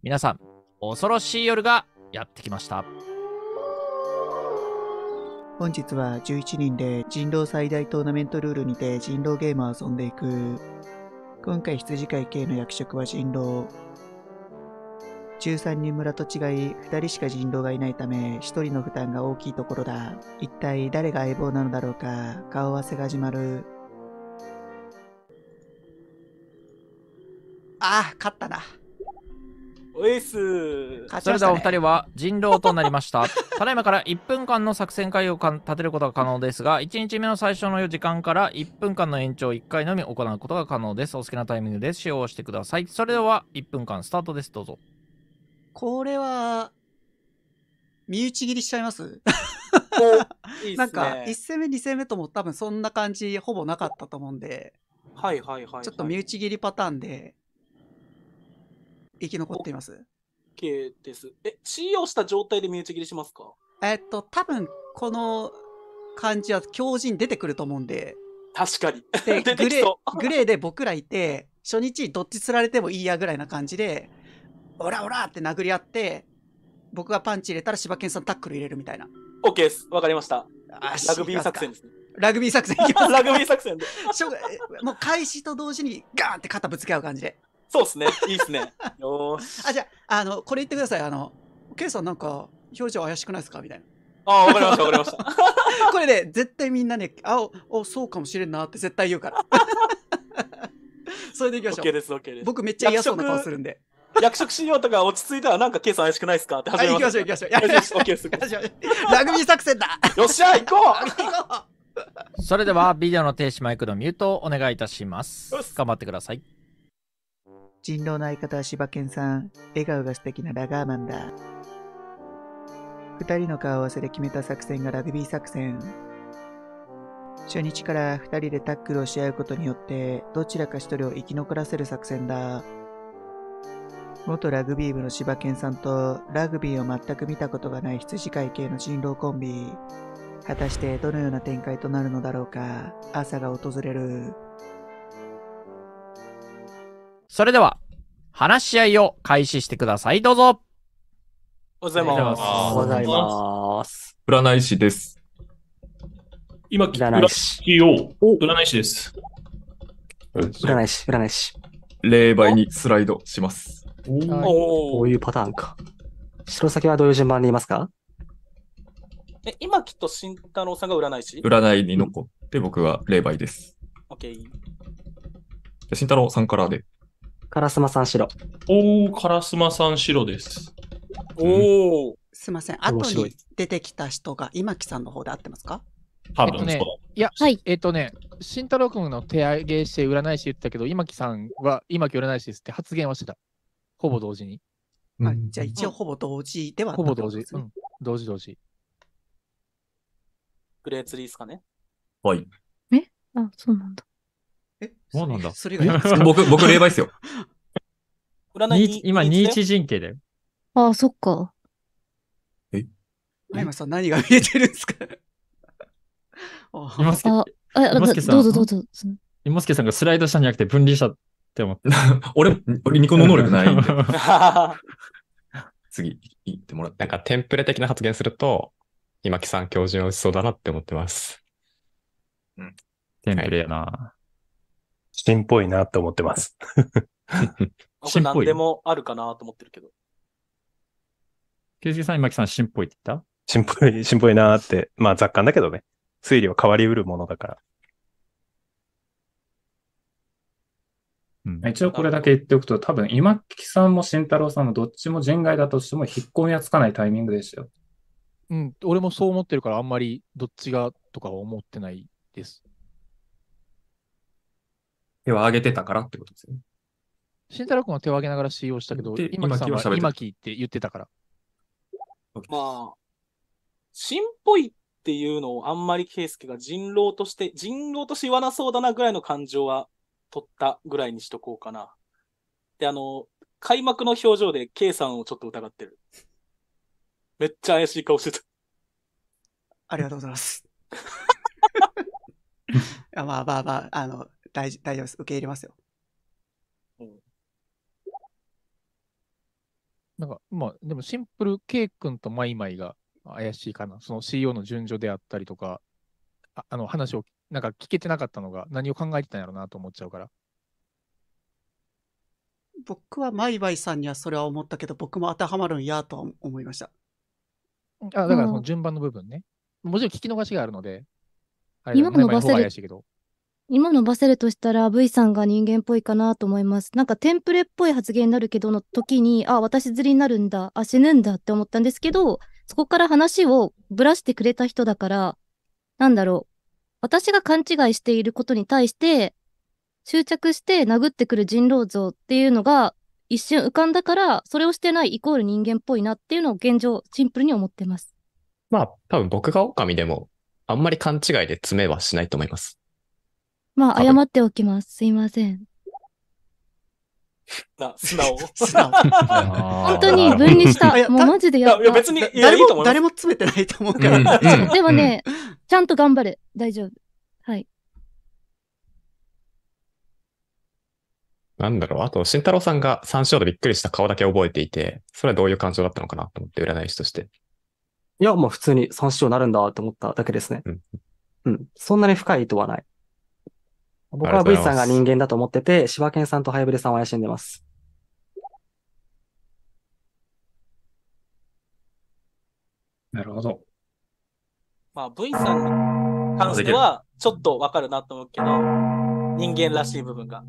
皆さん、恐ろしい夜がやってきました。本日は11人で人狼最大トーナメントルールにて人狼ゲームを遊んでいく。今回羊飼い系の役職は人狼。13人村と違い2人しか人狼がいないため1人の負担が大きいところだ。一体誰が相棒なのだろうか。顔合わせが始まる。ああ、勝ったな。おいっす。それではお。二人は人狼となりました。ただいまから1分間の作戦会議をかん立てることが可能ですが、1日目の最初の時間から1分間の延長1回のみ行うことが可能です。お好きなタイミングで使用してください。それでは1分間スタートです。どうぞ。これは、身内切りしちゃいます？なんか、1戦目、2戦目とも多分そんな感じほぼなかったと思うんで、はいはいはい、はい。ちょっと身内切りパターンで、生き残っています。OK です。え、使用した状態で身内切りしますか？えっと、多分この感じは強靭出てくると思うんで、確かに。で グレーグレーで僕らいて、初日どっち釣られてもいいやぐらいな感じで、オラオラって殴り合って、僕がパンチ入れたら柴犬さんタックル入れるみたいな。う。OK です。わかりました。あラグビー作戦でですね。ラグビー作戦いきます ラグビー作戦で。もう開始と同時にガーンって肩ぶつけ合う感じで。そうっすね。いいっすね。よーし。あ、じゃあ、あの、これ言ってください。あの、ケイさんなんか、表情怪しくないですか？みたいな。あー、わかりました、わかりました。これね、絶対みんなね、あ、お、おそうかもしれんなって絶対言うから。それでいきましょ OK う。です、OK です。僕めっちゃ嫌そうな顔するんで。役職仕様とか落ち着いたらなんかケイさん怪しくないっすか？ってあ、始め行きましょう行きましょう。やりましょう。です。ラグビー作戦だよっしゃ、行こ行こうそれではビデオの停止マイクのミュートをお願いいたしますよし。頑張ってください。人狼の相方は柴犬さん。笑顔が素敵なラガーマンだ。二人の顔合わせで決めた作戦がラグビー作戦。初日から二人でタックルをし合うことによって、どちらか一人を生き残らせる作戦だ。元ラグビー部の柴犬さんとラグビーを全く見たことがない羊飼い系の人狼コンビ。果たしてどのような展開となるのだろうか。朝が訪れる。それでは、話し合いを開始してください。どうぞ。う。おはようございます。おはようございます。占い師です。今、占い師。占いを、お占い師です。占い師、占い師。霊媒にスライドします。おーおーこういうパターンか。白先はどういう順番で言いますか？え、今きっと慎太郎さんが占い師？占いに残って僕は霊媒です。?OK。じゃあ慎太郎さんからで。カラスマさん白。おー、カラスマさん白です。おー。すいません。後に出てきた人が今木さんの方で合ってますか？多分、えっとねそういや、はいえっとね、慎太郎君の手上げして占い師言ったけど、今木さんは今木占い師ですって発言はしてた。ほぼ同時に。はい。じゃあ一応ほぼ同時ではあったほぼ同時。うん。同時同時。グレーツリーですかね？はい。あ、そうなんだ。えそうなんだ それがいいですか？僕、僕霊媒ですよ。占いに今、に21陣形だよ。あ、そっか。あいまさん何が見えてるんですか？ああ、あ、あ今助さんどうぞどうぞ。その今助さんがスライドしたんじゃなくて分離したって思って。俺、俺ニコの能力ないんで。は次、行ってもらって。なんかテンプレ的な発言すると、今木さん標準を打ちそうだなって思ってます。テンプレやな。新っぽいなって思ってます。僕何でもあるかなと思ってるけど。ケイスケさん、今木さん、新っぽいって言った？新っぽい、新っぽいなって。まあ雑感だけどね。推理は変わりうるものだから。うん。一応これだけ言っておくと、多分今木さんも慎太郎さんもどっちも人外だとしても引っ込みはつかないタイミングでしたよ。うん、俺もそう思ってるから、あんまりどっちがとかは思ってないです。手は上げてたからってことですよね。慎太郎君は手を挙げながら使用したけど、で今木さんは今木は喋って今木って言ってたから。まあ、新っぽいっていうのをあんまり圭介が人狼として、人狼として言わなそうだなぐらいの感情は取ったぐらいにしとこうかな。で、あの、開幕の表情で K さんをちょっと疑ってる。めっちゃ怪しい顔してた。ありがとうございます。いやまあまあまあ、あの、大丈大丈夫です。受け入れますよ。なんか、まあ、でもシンプル K 君とマイマイが怪しいかな。その CEO の順序であったりとか、ああの話をなんか聞けてなかったのが何を考えてたんやろうなと思っちゃうから。僕はマイバイさんにはそれは思ったけど、僕も当てはまるんやとは思いました。あ、だからそうんの順番の部分ね。もちろん聞き逃しがあるので、あれ今マイマイの方が伸ばせる怪しいけど。今伸ばせるとしたら V さんが人間っぽいかなと思います。なんかテンプレっぽい発言になるけどの時に、あ、私釣りになるんだ、あ、死ぬんだって思ったんですけど、そこから話をぶらしてくれた人だから、なんだろう。私が勘違いしていることに対して、執着して殴ってくる人狼像っていうのが一瞬浮かんだから、それをしてないイコール人間っぽいなっていうのを現状シンプルに思ってます。まあ、多分僕が狼でも、あんまり勘違いで詰めはしないと思います。まあ、謝っておきます。すいません。な、素直。素直。本当に分離したいや。もうたマジでやった。いや別に、誰も、誰も詰めてないと思うから。でもね、ちゃんと頑張る。大丈夫。はい。なんだろう、あと、慎太郎さんが三章でびっくりした顔だけ覚えていて、それはどういう感情だったのかなと思って、占い師として。いや、もう普通に三四になるんだと思っただけですね。うん。うん。そんなに深い意図はない。僕は V さんが人間だと思ってて、柴犬さんとハイブリさんを怪しんでます。なるほど。まあ、V さんに関しては、ちょっとわかるなと思うけど、人間らしい部分が。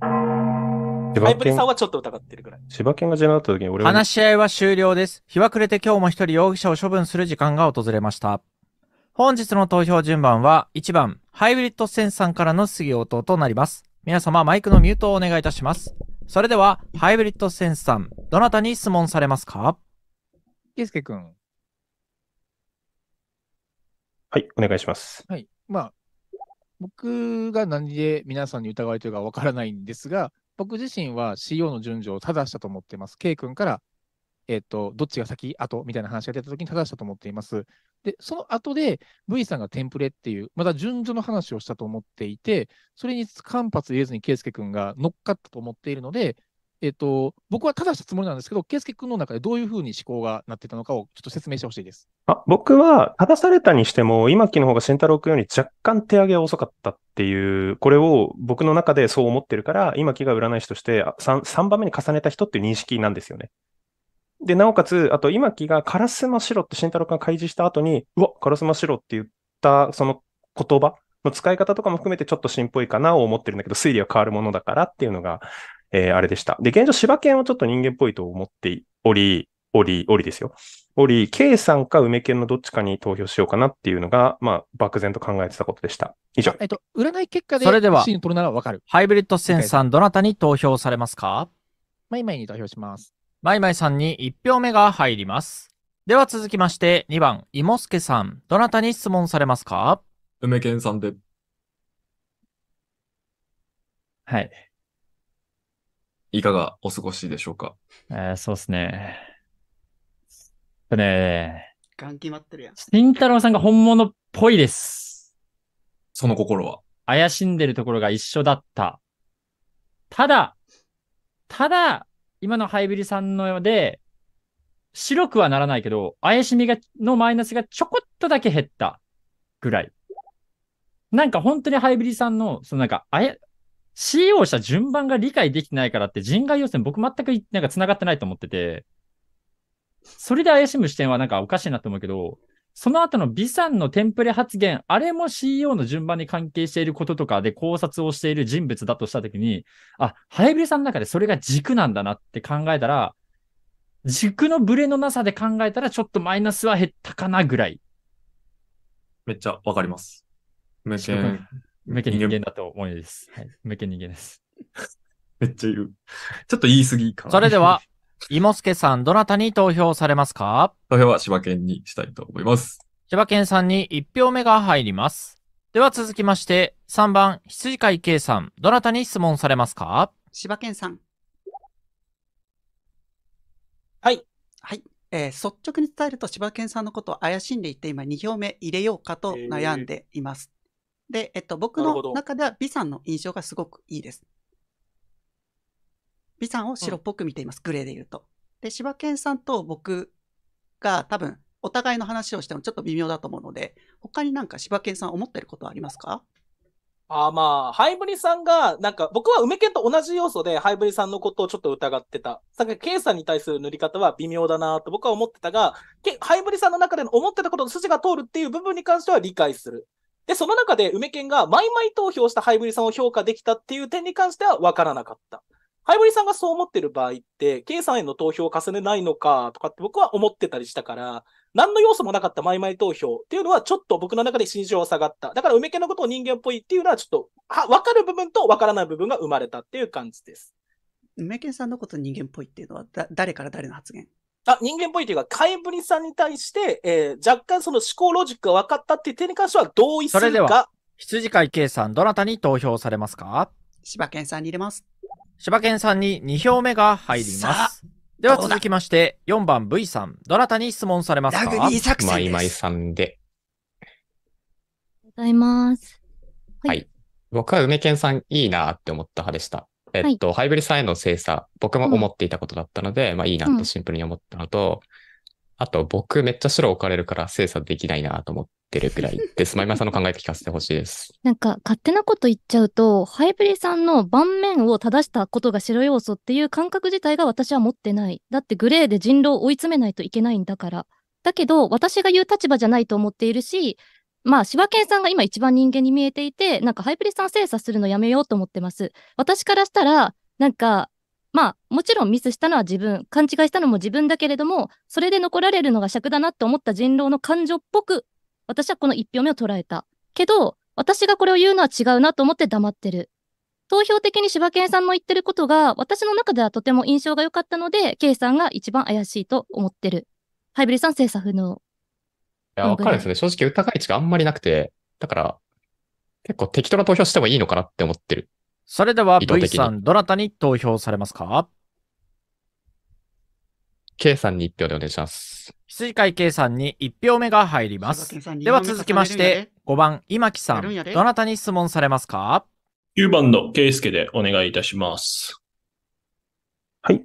ハ柴犬イブリさん、はちょっと疑ってるぐらい。柴犬が地になった時に俺は話し合いは終了です。日は暮れて今日も一人容疑者を処分する時間が訪れました。本日の投票順番は1番、ハイブリッドセンさんからの質疑応答となります。皆様、マイクのミュートをお願いいたします。それでは、ハイブリッドセンさん、どなたに質問されますか？ケイスケ君。はい、お願いします。はい。まあ、僕が何で皆さんに疑われてるかわからないんですが、僕自身は CO の順序を正したと思っています。K 君から、えっ、と、どっちが先、後みたいな話が出たときに正したと思っています。で、その後で V さんがテンプレっていう、また順序の話をしたと思っていて、それに間髪入れずに圭介君が乗っかったと思っているので、えっ、と、僕は正したつもりなんですけど、圭介君の中でどういうふうに思考がなってたのかをちょっと説明してほしいです。あ僕は、正されたにしても、今木の方が慎太郎君より若干手上げが遅かったっていう、これを僕の中でそう思ってるから、今木が占い師として 3, 3番目に重ねた人っていう認識なんですよね。で、なおかつ、あと今木がカラスマ白って慎太郎君が開示した後に、うわ、カラスマ白って言ったその言葉の使い方とかも含めてちょっと新っぽいかなを思ってるんだけど、推理は変わるものだからっていうのが、えーあれでした。で、現状柴犬をちょっと人間っぽいと思っており、おり、おりですよ。おり、K さんか梅犬のどっちかに投票しようかなっていうのが、まあ、漠然と考えてたことでした。以上。えっと、占い結果でそれではシーン取るならわかる。ハイブリッドセンさん、どなたに投票されますか？マイマイに投票します。マイマイさんに1票目が入ります。では続きまして、2番、イモスケさん、どなたに質問されますか？梅健さんで。はい。いかがお過ごしでしょうか？えーそうですね。とね、ガン決まってるやん。慎太郎さんが本物っぽいです。その心は？怪しんでるところが一緒だった。ただ、ただ、今のハイブリさんのようで、白くはならないけど、怪しみが、のマイナスがちょこっとだけ減ったぐらい。なんか本当にハイブリさんの、そのなんか、あや、CO した順番が理解できてないからって人外予選僕全くなんか繋がってないと思ってて、それで怪しむ視点はなんかおかしいなと思うけど、その後の美さんのテンプレ発言、あれも CEO の順番に関係していることとかで考察をしている人物だとしたときに、あ、ハイブリさんの中でそれが軸なんだなって考えたら、軸のブレのなさで考えたらちょっとマイナスは減ったかなぐらい。めっちゃわかります。梅白健。梅家人間だと思いです。はい。梅家人間です。めっちゃ言う。ちょっと言い過ぎかな。それでは、イモスケさん、どなたに投票されますか？投票は柴犬にしたいと思います。千葉県さんに1票目が入ります。では続きまして、3番、羊飼い K さん、どなたに質問されますか？柴犬さん。はい。はい。えー率直に伝えると柴犬さんのことを怪しんでいて今2票目入れようかと悩んでいます。で、えっと、僕の中では美さんの印象がすごくいいです。美さんを白っぽく見ています。グレーで言うと。で、柴犬さんと僕が多分、お互いの話をしてもちょっと微妙だと思うので、他になんか柴犬さん思ってることはありますか？あーまあ、ハイブリさんが、なんか、僕は梅犬と同じ要素で、ハイブリさんのことをちょっと疑ってた。さっき、ケイさんに対する塗り方は微妙だなと僕は思ってたが、ハイブリさんの中での思ってたことの筋が通るっていう部分に関しては理解する。で、その中で梅犬がマイマイ投票したハイブリさんを評価できたっていう点に関しては分からなかった。ハイブリさんがそう思ってる場合って、K さんへの投票を重ねないのかとかって僕は思ってたりしたから、何の要素もなかったマイマイ投票っていうのはちょっと僕の中で心情は下がった。だから梅家のことを人間っぽいっていうのはちょっと、は、分かる部分と分からない部分が生まれたっていう感じです。梅犬さんのこと人間っぽいっていうのはだ誰から誰の発言？あ、人間っぽいというか、カイブリさんに対して、えー若干その思考ロジックが分かったっていう点に関しては同意すそれでは羊飼い K さん、どなたに投票されますか？柴犬さんに入れます。柴犬さんに2票目が入ります。ではどうだ続きまして、4番 V さん、どなたに質問されますか？マイマイさんで。ございます。はい。僕は梅健さんいいなって思った派でした。えっと、ハイブリさんへの精査、僕も思っていたことだったので、まあいいなとシンプルに思ったのと、あと僕めっちゃ白置かれるから精査できないなと思ってるくらいです。マイマイさんの考えて聞かせてほしいです。なんか勝手なこと言っちゃうと、ハイブリさんの盤面を正したことが白要素っていう感覚自体が私は持ってない。だってグレーで人狼を追い詰めないといけないんだから。だけど、私が言う立場じゃないと思っているし、まあ、柴犬さんが今一番人間に見えていて、なんかハイブリさん精査するのやめようと思ってます。私からしたら、なんか、まあ、もちろんミスしたのは自分、勘違いしたのも自分だけれども、それで残られるのが尺だなって思った人狼の感情っぽく、私はこの一票目を捉えた。けど、私がこれを言うのは違うなと思って黙ってる。投票的に柴犬さんの言ってることが、私の中ではとても印象が良かったので、K さんが一番怪しいと思ってる。ハイブリさん精査不能。いや、わかるんですね。正直疑い値があんまりなくて、だから、結構適当な投票してもいいのかなって思ってる。それでは V さん、どなたに投票されますか？K さんに一票でお願いします。羊飼い K さんに1票目が入ります。では続きまして、5番、今木さんどなたに質問されますか？9番のケイスケでお願いいたします。はい。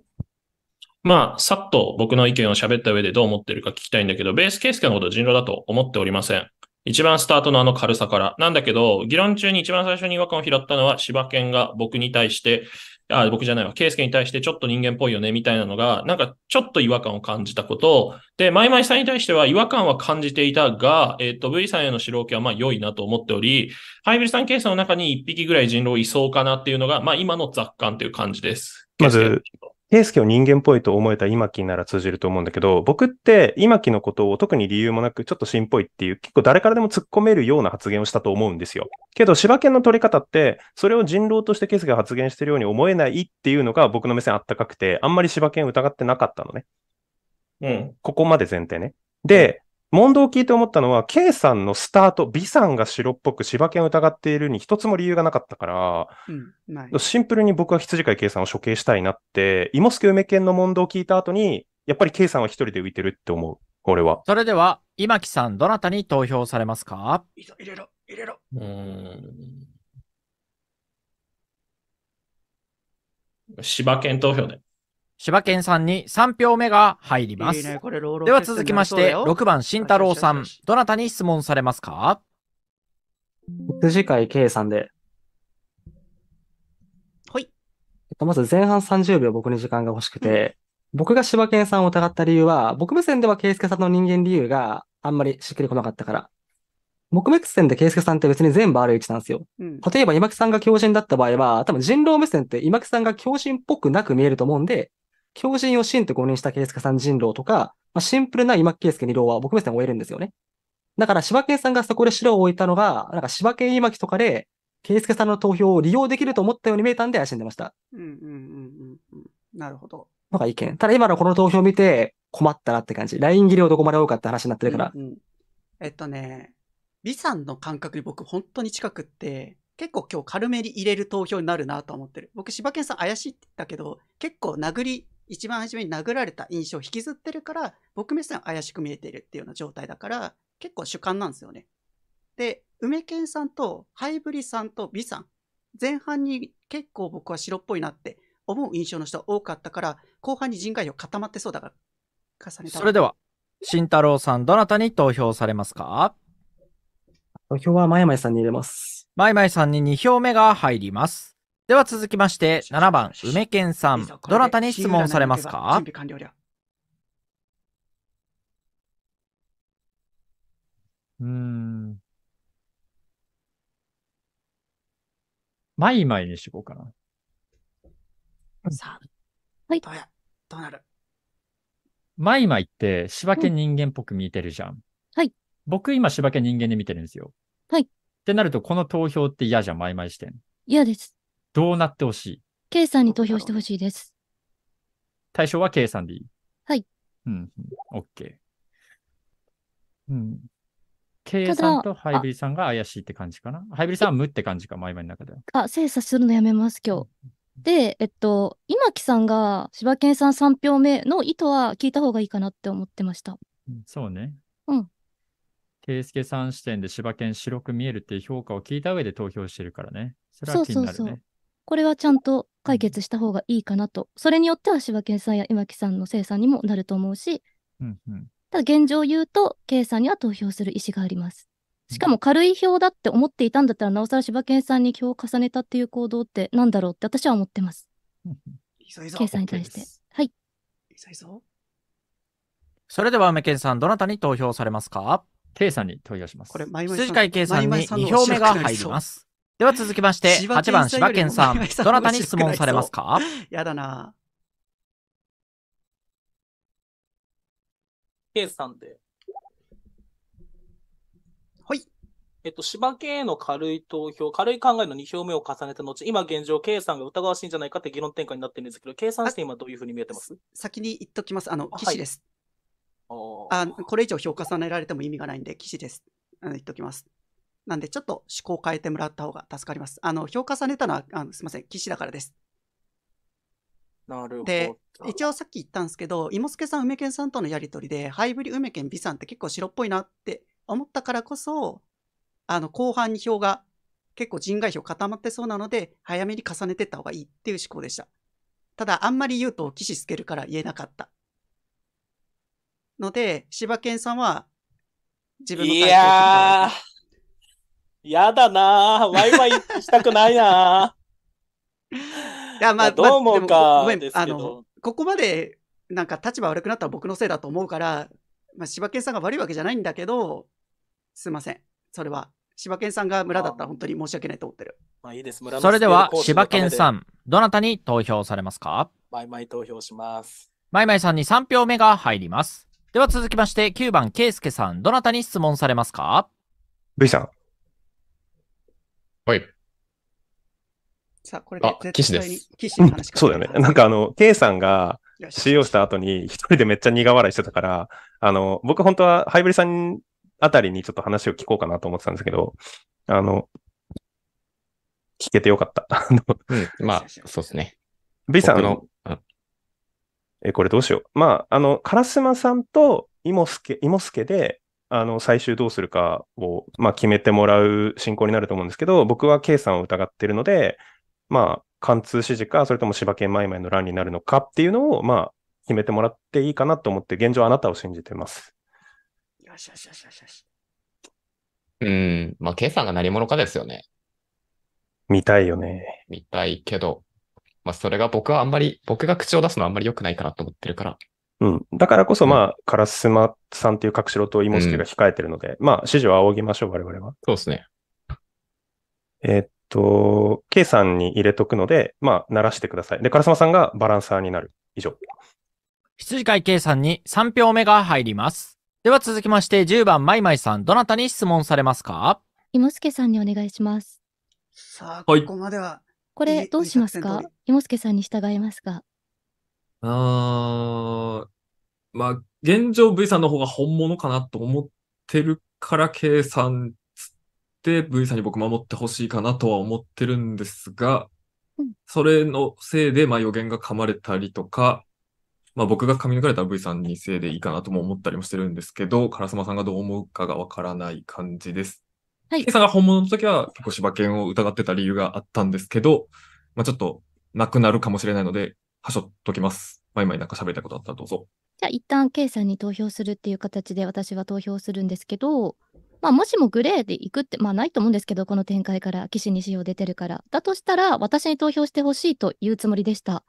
まあ、さっと僕の意見を喋った上でどう思ってるか聞きたいんだけど、ベースケイスケのこと人狼だと思っておりません。一番スタートのあの軽さから。なんだけど、議論中に一番最初に違和感を拾ったのは、柴犬が僕に対して、あ、僕じゃないわ、ケイスケに対してちょっと人間っぽいよね、みたいなのが、なんかちょっと違和感を感じたこと。で、マイマイさんに対しては違和感は感じていたが、えっ、と、V さんへの白受けはまあ良いなと思っており、ハイブリさんケースの中に一匹ぐらい人狼いそうかなっていうのが、まあ今の雑感という感じです。まず、ケイスケを人間っぽいと思えた今木なら通じると思うんだけど、僕って今木のことを特に理由もなくちょっと芯っぽいっていう、結構誰からでも突っ込めるような発言をしたと思うんですよ。けど、柴犬の取り方って、それを人狼としてケイスケが発言してるように思えないっていうのが僕の目線あったかくて、あんまり柴犬疑ってなかったのね。うん。ここまで前提ね。で、問答を聞いて思ったのは、K さんのスタート、B さんが白っぽく柴犬を疑っているに一つも理由がなかったから、うん。シンプルに僕は羊飼い K さんを処刑したいなって、芋助梅犬の問答を聞いた後に、やっぱり K さんは一人で浮いてるって思う。俺は。それでは、今木さん、どなたに投票されますか？入れろ、入れろ。うーん。柴犬投票で。柴犬さんに3票目が入ります。いいねこれローローでは続きまして、になりそうだよ6番、慎太郎さん、どなたに質問されますか？羊飼い K さんで。はい。えっと、まず前半30秒僕に時間が欲しくて、僕が柴犬さんを疑った理由は、僕目線では圭介さんの人間理由があんまりしっくりこなかったから。僕目線で圭介さんって別に全部ある位置なんですよ。うん例えば今木さんが強人だった場合は、多分人狼目線って今木さんが強人っぽくなく見えると思うんで、強人を真と誤認した圭介さん人狼とか、まあ、シンプルな今木圭介二狼は僕目線を終えるんですよね。だから柴犬さんがそこで白を置いたのが、なんか柴犬今木とかで、圭介さんの投票を利用できると思ったように見えたんで怪しんでました。うんうんうんうんうん。なるほど。のが意見。ただ今のこの投票を見て困ったなって感じ。ライン切りをどこまで多かって話になってるから。うんうんえっとね、美さんの感覚に僕本当に近くって、結構今日軽めに入れる投票になるなと思ってる。僕、柴犬さん怪しいって言ったけど、結構殴り、一番初めに殴られた印象を引きずってるから、僕目線は怪しく見えているっていうような状態だから、結構主観なんですよね。で、梅健さんとハイブリさんと美さん、前半に結構僕は白っぽいなって思う印象の人が多かったから、後半に人外票固まってそうだから、重ねた。それでは、慎太郎さん、どなたに投票されますか？投票はまやまやさんに入れます。まいまいさんに2票目が入ります。では続きまして、7番、梅健さん、どなたに質問されますか？準備完了了。うーん。マイマイにしとこうかな。さあ、はい。どうや、どうなる？マイマイって柴犬人間っぽく見てるじゃん。はい。僕今柴犬人間で見てるんですよ。はい。ってなるとこの投票って嫌じゃん、マイマイ視点。嫌です。どうなってほしい？K さんに投票してほしいです。対象は K さんでいい？はい。うん、うん、OK。うん。K さんとハイブリさんが怪しいって感じかな？ハイブリさんは無って感じか、マイマイの中では。あ、精査するのやめます、今日。で、えっと、今木さんが柴犬さん3票目の意図は聞いた方がいいかなって思ってました。うんそうね。うん。ケイスケさん視点で柴犬白く見えるっていう評価を聞いた上で投票してるからね。それそはうそうそう気になるね。。これはちゃんと解決した方がいいかなと。それによっては柴犬さんや今木さんの精査にもなると思うし、うんうん。ただ現状言うと、K さんには投票する意思があります。しかも軽い票だって思っていたんだったら、なおさら柴犬さんに票を重ねたっていう行動ってなんだろうって私は思ってます。いいぞいいぞ。K さんに対して。はい。それでは梅健さん、どなたに投票されますか？K さんに投票します。これ、マイマイさん羊飼い K さんにマイマイさんの2票目が入ります。では続きまして、柴犬8番柴犬さんどのなたに質問されますか？やだな。K さんで。はい。えっと、柴犬への軽い投票、軽い考えの2票目を重ねた後、今現状、K さんが疑わしいんじゃないかって議論展開になってるんですけど、K さん視点今どういうふうに見えてます？先に言っときます。あの、あ騎士です。あこれ以上票重ねられても意味がないんで、騎士です。あの言っときます。なんで、ちょっと思考を変えてもらった方が助かります。あの、票重ねたのは、あのすみません、騎士だからです。なるほど。で、一応さっき言ったんですけど、芋助さん、梅健さんとのやりとりで、ハイブリ梅健美さんって結構白っぽいなって思ったからこそ、あの、後半に票が結構人外票固まってそうなので、早めに重ねてった方がいいっていう思考でした。ただ、あんまり言うと騎士つけるから言えなかった。ので、柴犬さんは、自分のい回答をやだなー。ワイワイしたくないないや、まあ、どう思うまあかでもごめんですけどあの、ここまで、なんか立場悪くなったら僕のせいだと思うから、まあ、柴犬さんが悪いわけじゃないんだけど、すいません。それは。柴犬さんが村だったら本当に申し訳ないと思ってる。まあいいです。村のそれでは柴犬さん、どなたに投票されますか？マイマイ投票します。まいまいさんに3票目が入ります。では続きまして、9番ケイスケさん、どなたに質問されますか V さん。はい。さあ、これであ騎士です絶対に騎士に話しかけそうだよね。なんかあの、K さんが CO した後に一人でめっちゃ苦笑いしてたから、あの、僕本当はハイブリさんあたりにちょっと話を聞こうかなと思ってたんですけど、あの、聞けてよかった。あの、うん、まあ、そうですね。V さん僕の、あえ、これどうしよう。まあ、あの、カラスマさんとイモスケ、イモスケで、あの、最終どうするかを、まあ、決めてもらう進行になると思うんですけど、僕は K さんを疑ってるので、まあ、貫通指示か、それとも柴犬マイマイの欄になるのかっていうのを、まあ、決めてもらっていいかなと思って、現状あなたを信じてます。よしよしよしよしよし。うん、まあ、K さんが何者かですよね。見たいよね。見たいけど、まあ、それが僕はあんまり、僕が口を出すのはあんまり良くないかなと思ってるから。うん。だからこそ、まあ、カラスマさんっていう角代とイモスケが控えてるので、まあ、指示を仰ぎましょう、我々は。そうですね。えーっと、K さんに入れとくので、まあ、鳴らしてください。で、カラスマさんがバランサーになる。以上。羊飼い K さんに3票目が入ります。では続きまして、10番マイマイさん、どなたに質問されますか？芋助さんにお願いします。さあ、はいここまでは。これどうしますか？芋助さんに従いますか？あー、まあ、現状 V さんの方が本物かなと思ってるからさんつって V さんに僕守ってほしいかなとは思ってるんですがうん、それのせいで、まあ予言が噛まれたりとか、まあ僕が噛み抜かれたら V さんにせいでいいかなとも思ったりもしてるんですけど、カラスマさんがどう思うかがわからない感じです。はい K さんが本物の時は結構柴犬を疑ってた理由があったんですけど、まあちょっとなくなるかもしれないので、はしょっときます。まいまいなんか喋りたいことあったらどうぞ。じゃあ一旦 K さんに投票するっていう形で私は投票するんですけど、まあもしもグレーで行くって、まあないと思うんですけど、この展開から、騎士西洋出てるから。だとしたら、私に投票してほしいというつもりでした。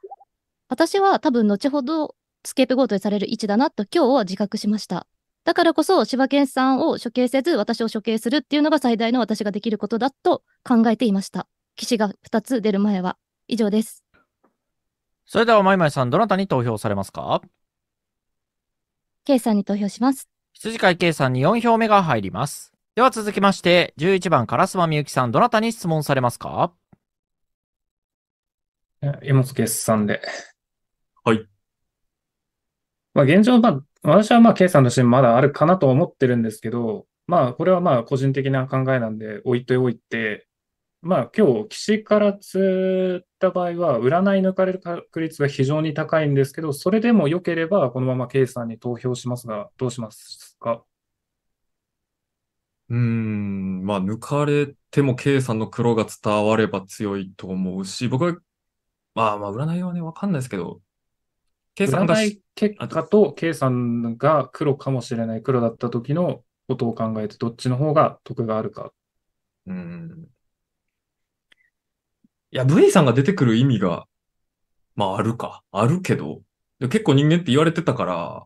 私は多分後ほどスケープゴートにされる位置だなと今日は自覚しました。だからこそ、柴犬さんを処刑せず、私を処刑するっていうのが最大の私ができることだと考えていました。騎士が2つ出る前は。以上です。それでは、まいまいさん、どなたに投票されますか？K さんに投票します。羊飼い K さんに4票目が入ります。では続きまして、11番、烏丸みゆきさん、どなたに質問されますか？山本決算で。はい。まあ現状、まあ、私はまあ、K さんのシーンまだあるかなと思ってるんですけど、まあ、これはまあ、個人的な考えなんで置いておいて、まあ、今日、岸から釣った場合は、占い抜かれる確率が非常に高いんですけど、それでも良ければ、このまま K さんに投票しますが、どうしますか？うーん、まあ、抜かれても K さんの黒が伝われば強いと思うし、僕は、まあまあ、占いはね、わかんないですけど、K さんが占い結果と K さんが黒かもしれない黒だった時のことを考えて、どっちの方が得があるか。うん。いや、V さんが出てくる意味が、まああるか。あるけど、で結構人間って言われてたから、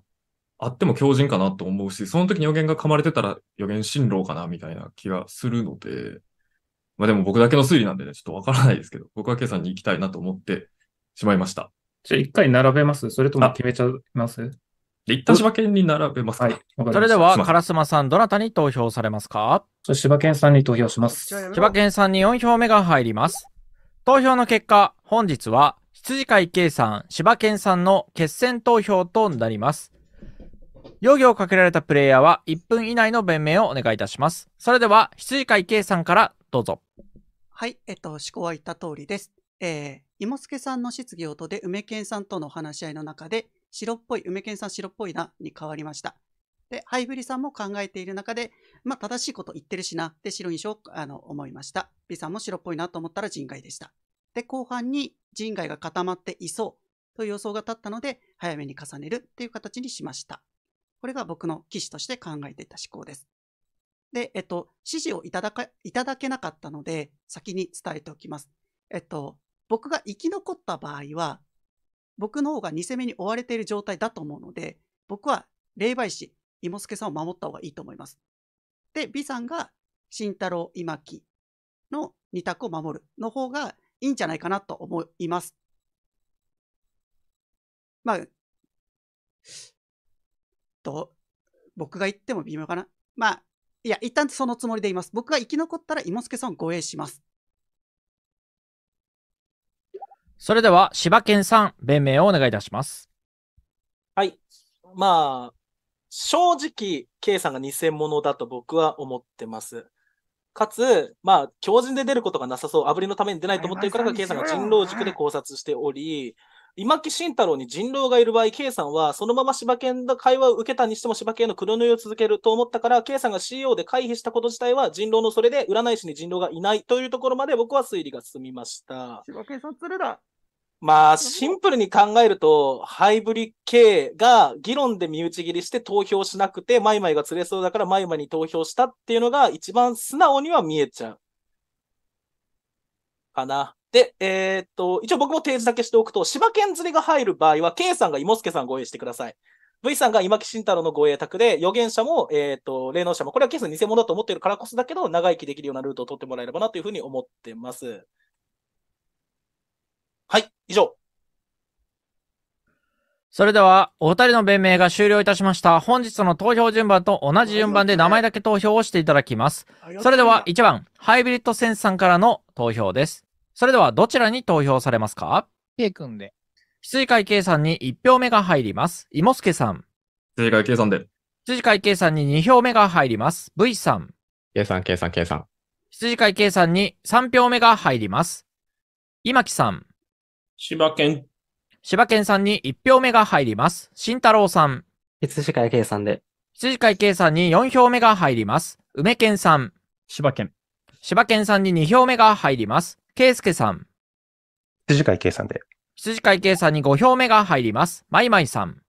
あっても強靭かなと思うし、その時に予言が噛まれてたら予言進路かなみたいな気がするので、まあでも僕だけの推理なんでね、ちょっとわからないですけど、僕は K さんに行きたいなと思ってしまいました。じゃあ一回並べます？それとも決めちゃいます？で、一旦柴犬に並べますか。はい。それでは、烏丸さん、どなたに投票されますか？柴犬さんに投票します。柴犬さんに4票目が入ります。投票の結果、本日は、羊飼い K さん、柴犬さんの決選投票となります。容疑をかけられたプレイヤーは1分以内の弁明をお願いいたします。それでは、羊飼い K さんからどうぞ。はい、えっと、思考は言った通りです。えー、芋助さんの質疑応答で梅健さんとの話し合いの中で、白っぽい、梅健さん白っぽいなに変わりました。で、ハイブリさんも考えている中で、まあ、正しいこと言ってるしな、で、白にしよう、あの、思いました。B さんも白っぽいなと思ったら人外でした。で、後半に人外が固まっていそうという予想が立ったので、早めに重ねるっていう形にしました。これが僕の騎士として考えていた思考です。で、えっと、指示をいただかいただけなかったので、先に伝えておきます。えっと、僕が生き残った場合は、僕の方が2攻めに追われている状態だと思うので、僕は霊媒師、芋助さんを守った方がいいと思います。で、B さんが慎太郎、今木の2択を守るの方がいいんじゃないかなと思います。まあ、と、僕が言っても微妙かな？まあ、いや、一旦そのつもりでいます。僕が生き残ったら芋助さんを護衛します。それでは、柴犬さん、弁明をお願いいたします。はい。まあ、正直、K さんが偽物だと僕は思ってます。かつ、まあ、強靭で出ることがなさそう、炙りのために出ないと思ってるからが、K さんが人狼塾で考察しており、今木慎太郎に人狼がいる場合、K さんはそのまま柴犬の会話を受けたにしても柴犬の黒塗りを続けると思ったから、K さんが CO で回避したこと自体は人狼のそれで占い師に人狼がいないというところまで僕は推理が進みました。柴犬さん釣るだ。まあ、シンプルに考えると、ハイブリッド K が議論で身内切りして投票しなくて、マイマイが釣れそうだからマイマイに投票したっていうのが一番素直には見えちゃう。かな。で、えーっと、一応僕も提示だけしておくと、柴犬釣りが入る場合は、K さんが芋助さん護衛してください。V さんが今木慎太郎の護衛宅で、預言者も、えーっと、霊能者も、これは K さん偽物だと思ってるからこそだけど、長生きできるようなルートを取ってもらえればなというふうに思ってます。はい、以上。それでは、お二人の弁明が終了いたしました。本日の投票順番と同じ順番で名前だけ投票をしていただきます。それでは、1番、ハイブリッドセンスさんからの投票です。それでは、どちらに投票されますか？K 君で。羊飼い K さんに1票目が入ります。芋助さん。正解計算で。羊飼い K さんに2票目が入ります。V さん。計算、計算、計算。羊飼い K さんに3票目が入ります。今木さん。柴犬。柴犬さんに1票目が入ります。慎太郎さん。羊飼い計算で。羊飼い K さんに4票目が入ります。梅健さん。柴犬。柴犬さんに2票目が入ります。圭介さん。羊飼い計算で。羊飼い K さんに5票目が入ります。マイマイさん。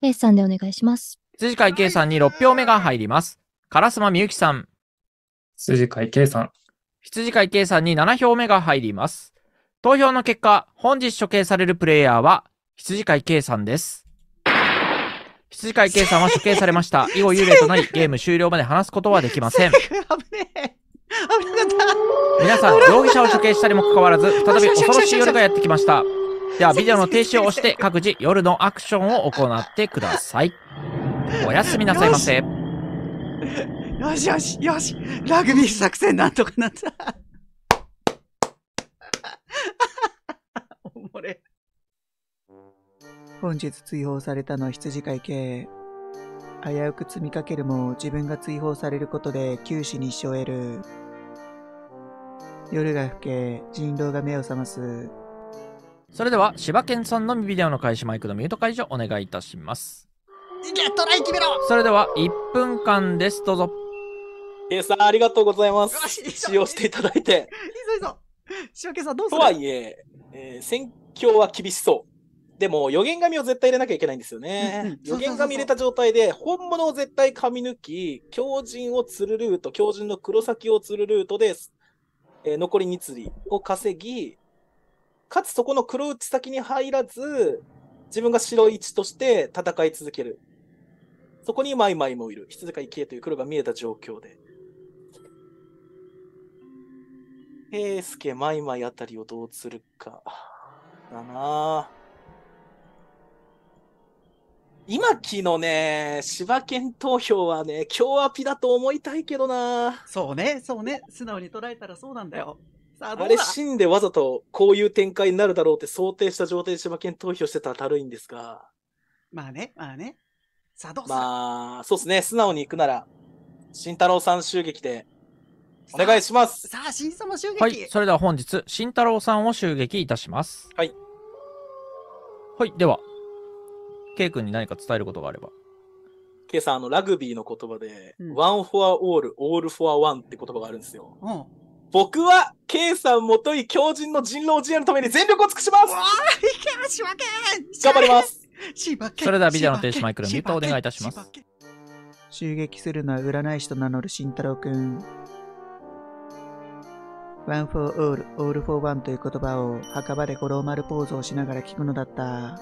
ケイさんでお願いします。羊飼い K さんに6票目が入ります。烏丸みゆきさん。筋飼い K さん。羊飼い K さんに7票目が入ります。投票の結果、本日処刑されるプレイヤーは、羊飼い K さんです。羊飼い K さんは処刑されました。以後幽霊となり、ゲーム終了まで話すことはできません。皆さん、容疑者を処刑したにもかかわらず、再び恐ろしい夜がやってきました。では、ビデオの停止を押して、各自夜のアクションを行ってください。おやすみなさいませ。よしよしよしラグビー作戦なんとかなった。おもれ。本日追放されたのは羊飼い系。危うく積みかけるも自分が追放されることで九死に一生を得る。夜が更け、人狼が目を覚ます。それでは、柴犬さんのみビデオの開始マイクのミュート解除お願いいたします。いけトライ決めろそれでは、1分間です。どうぞ。K さん、ありがとうございます。使用していただいて。いいぞいいぞ仕分けさんどうすとるはいえ、えー戦況は厳しそう。でも、予言紙を絶対入れなきゃいけないんですよね。うんうん予言紙入れた状態で、本物を絶対紙抜き、強靭を釣るルート、強靭の黒崎を釣るルートで、えー残り2釣りを稼ぎ、かつそこの黒内先に入らず、自分が白位置として戦い続ける。そこにマイマイもいる。羊飼い消えという黒が見えた状況で。平介、マイマイあたりをどう釣るか。だなぁ。今期のね、柴犬投票はね、今日アピだと思いたいけどなそうね、そうね。素直に捉えたらそうなんだよ。さあ、どあれ死んでわざとこういう展開になるだろうって想定した状態で柴犬投票してたらたるいんですが。まあね、まあね。さあ、どうする？まあ、そうですね。素直に行くなら、慎太郎さん襲撃で、お願いします。さあ、新様襲撃、はい、それでは本日、慎太郎さんを襲撃いたします。はい。はい、では、K 君に何か伝えることがあれば。K さん、あの、ラグビーの言葉で、one for all, all for one って言葉があるんですよ。うん。僕は、K さんもとい強靭の人狼自衛のために全力を尽くします。いけ仕分け頑張ります。それではビデオの停止マイクのミュートをお願いいたします。襲撃するのは占い師と名乗る慎太郎くん。One for all, all for one という言葉を墓場で五郎丸ポーズをしながら聞くのだった。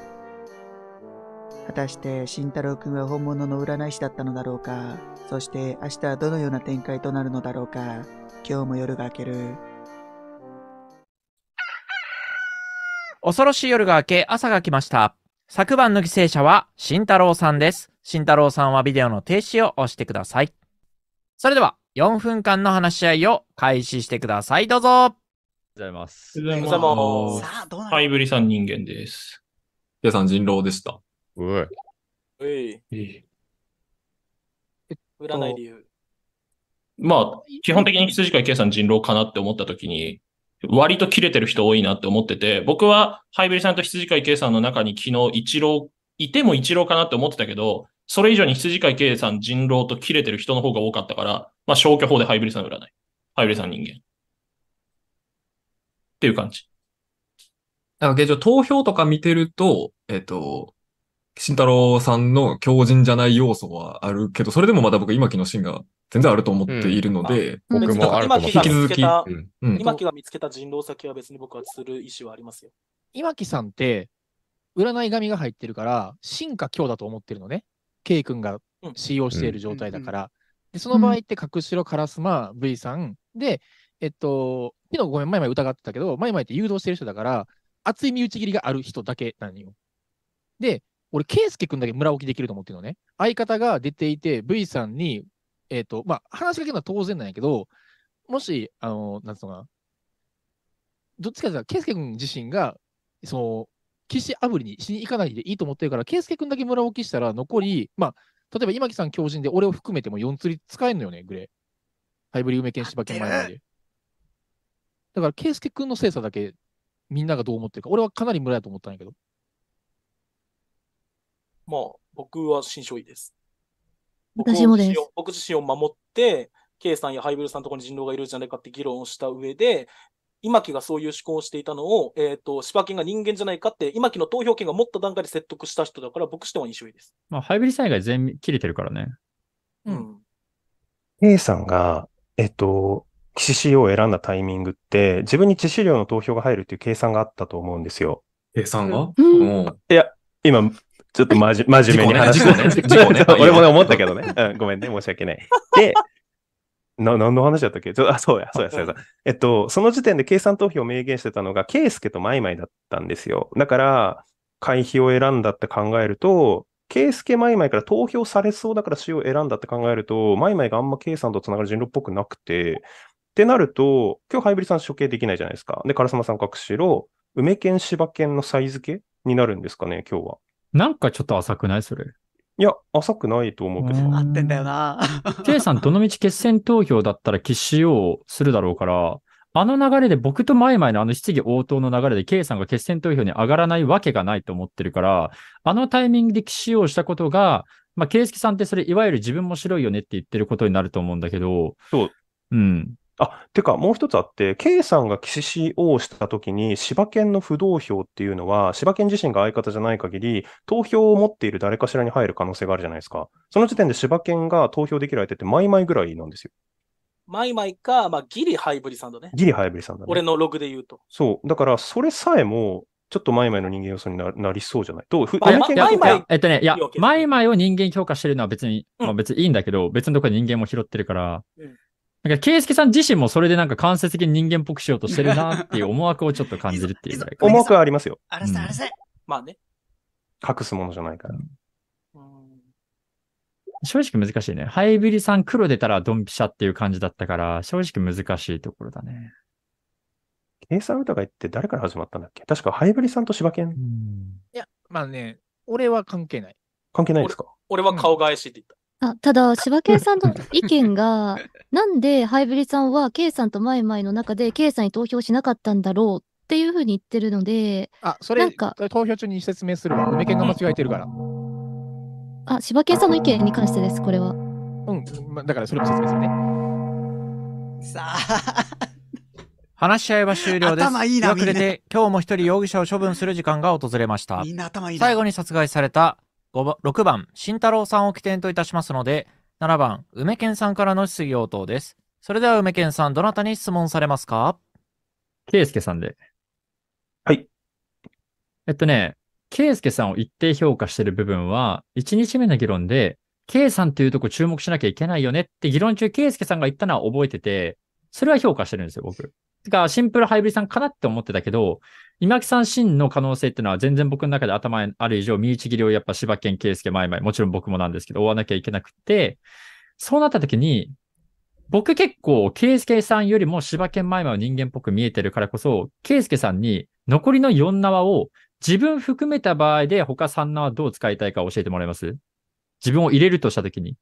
果たして慎太郎くんは本物の占い師だったのだろうかそして明日はどのような展開となるのだろうか今日も夜が明ける。恐ろしい夜が明け、朝が来ました。昨晩の犠牲者は、慎太郎さんです。慎太郎さんはビデオの停止を押してください。それでは、4分間の話し合いを開始してください。どうぞ。ありがとうございます。おはようございますさあ、どうなハイブリさん人間です。K さん人狼でした。うえ。ういえ占い理由。まあ、基本的に羊飼い K さん人狼かなって思った時に、割と切れてる人多いなって思ってて、僕はハイブリさんと羊飼い K さんの中に昨日一郎、いても一郎かなって思ってたけど、それ以上に羊飼い K さん人狼と切れてる人の方が多かったから、まあ消去法でハイブリさん占い。ハイブリさん人間。っていう感じ。だから現状投票とか見てると、えっと、慎太郎さんの強靭じゃない要素はあるけど、それでもまだ僕今期のシーンが全然あると思っているので、うん僕もあると思って今木が見つけたうんうん今木が見つけた人狼先は別に僕はする意思はありますよ。今木さんって、占い紙が入ってるから、進化強だと思ってるのね。K 君が使用している状態だから。でその場合って、角白、烏丸、V さん。で、えっと、昨日ごめん、前々疑ってたけど、前々って誘導してる人だから、熱い身内切りがある人だけなのよ。で、俺、圭介君だけ村置きできると思ってるのね。相方が出ていて、V さんに、えっと、まあ、話しかけるのは当然なんやけど、もし、あの、なんつうのかな、どっちかというと、圭介君自身が、その、岸あぶりにしに行かないでいいと思ってるから、圭介君だけ村置きしたら、残り、まあ、例えば今木さん強靭で、俺を含めても4釣り使えるのよね、グレー。ハイブリ梅犬柴犬前まで。だから、圭介君の精査だけ、みんながどう思ってるか。俺はかなり村やと思ったんやけど。まあ、僕は新勝位です。私もです僕自身を僕自身を守って、K さんやハイブルさんのところに人狼がいるんじゃないかって議論をした上で、今木がそういう思考をしていたのを、えっ、と、柴犬が人間じゃないかって、今木の投票権が持った段階で説得した人だから、僕しては印象いいです。まあ、ハイブリさん以外全員切れてるからね。うん。A さんが、えっと、騎士 CO を選んだタイミングって、自分に致死量の投票が入るっていう計算があったと思うんですよ。計算が？うんいや、今、ちょっとまじ真面目に話事故ねね 俺もね、思ったけどね。うん、ごめんね、申し訳ない。で、な、何の話だったっけ？ちょあ、そうや、そうや、そうや。えっと、その時点で計算投票を明言してたのが、ケイスケとマイマイだったんですよ。だから、回避を選んだって考えると、ケイスケマイマイから投票されそうだから死を選んだって考えると、マイマイがあんまケイさんとつながる人狼っぽくなくて、ってなると、今日ハイブリさん処刑できないじゃないですか。で、カラスマさん隠しろ、梅犬芝犬のサイ付けになるんですかね、今日は。なんかちょっと浅くない？それ。いや、浅くないと思うけど。合ってんだよな。K さん、どのみち決選投票だったら決しようするだろうから、あの流れで僕とマイマイのあの質疑応答の流れで K さんが決選投票に上がらないわけがないと思ってるから、あのタイミングで使用したことが、まあ、ケイスケさんってそれ、いわゆる自分も白いよねって言ってることになると思うんだけど、そう。うん。あ、てか、もう一つあって、K さんが騎士 CO をしたときに、柴犬の不動票っていうのは、柴犬自身が相方じゃない限り、投票を持っている誰かしらに入る可能性があるじゃないですか。その時点で柴犬が投票できる相手って、マイマイぐらいなんですよ。マイマイか、まあ、ギリハイブリさんだね。ギリハイブリさんだね。俺のログで言うと。そう。だから、それさえも、ちょっとマイマイの人間要素にななりそうじゃないどう？ふまあ梅犬がまマイマイいやえっとね、いやマイマイを人間評価してるのは別に、うんまあ別にいいんだけど、別のところで人間も拾ってるから、うんなんか、ケイスケさん自身もそれでなんか間接的に人間っぽくしようとしてるなっていう思惑をちょっと感じるっていうぐらいかな。思惑はありますよ。あらせあらせ。まあね。隠すものじゃないから。正直難しいね。ハイブリさん黒出たらドンピシャっていう感じだったから、正直難しいところだね。計算疑いって誰から始まったんだっけ？確かハイブリさんと柴犬いや、まあね、俺は関係ない。関係ないですか？俺は顔返しって言った。あただ、柴犬さんの意見が、なんでハイブリさんは K さんとマイマイの中で K さんに投票しなかったんだろうっていうふうに言ってるので、あ、それ、なんか投票中に説明するわ。梅犬が間違えてるから。あ、柴犬さんの意見に関してです、これは。うん、まだからそれも説明するね。さあ、話し合いは終了です。頭いいなみんて、今日も一人容疑者を処分する時間が訪れました。みんな頭いいな。最後に殺害された5番6番、慎太郎さんを起点といたしますので、7番、梅健さんからの質疑応答です。それでは梅健さん、どなたに質問されますか？ケイスケさんで。はい。えっとね、ケイスケさんを一定評価してる部分は、1日目の議論で、ケイさんっていうとこ注目しなきゃいけないよねって議論中、ケイスケさんが言ったのは覚えてて、それは評価してるんですよ、僕。てか、シンプルハイブリさんかなって思ってたけど、今木さん真の可能性っていうのは全然僕の中で頭にある以上、身内切りをやっぱ柴犬、圭介、マイマイ、もちろん僕もなんですけど、追わなきゃいけなくて、そうなった時に、僕結構、圭介さんよりも柴犬マイマイは人間っぽく見えてるからこそ、圭介さんに残りの4縄を自分含めた場合で他3縄どう使いたいか教えてもらえます自分を入れるとした時に。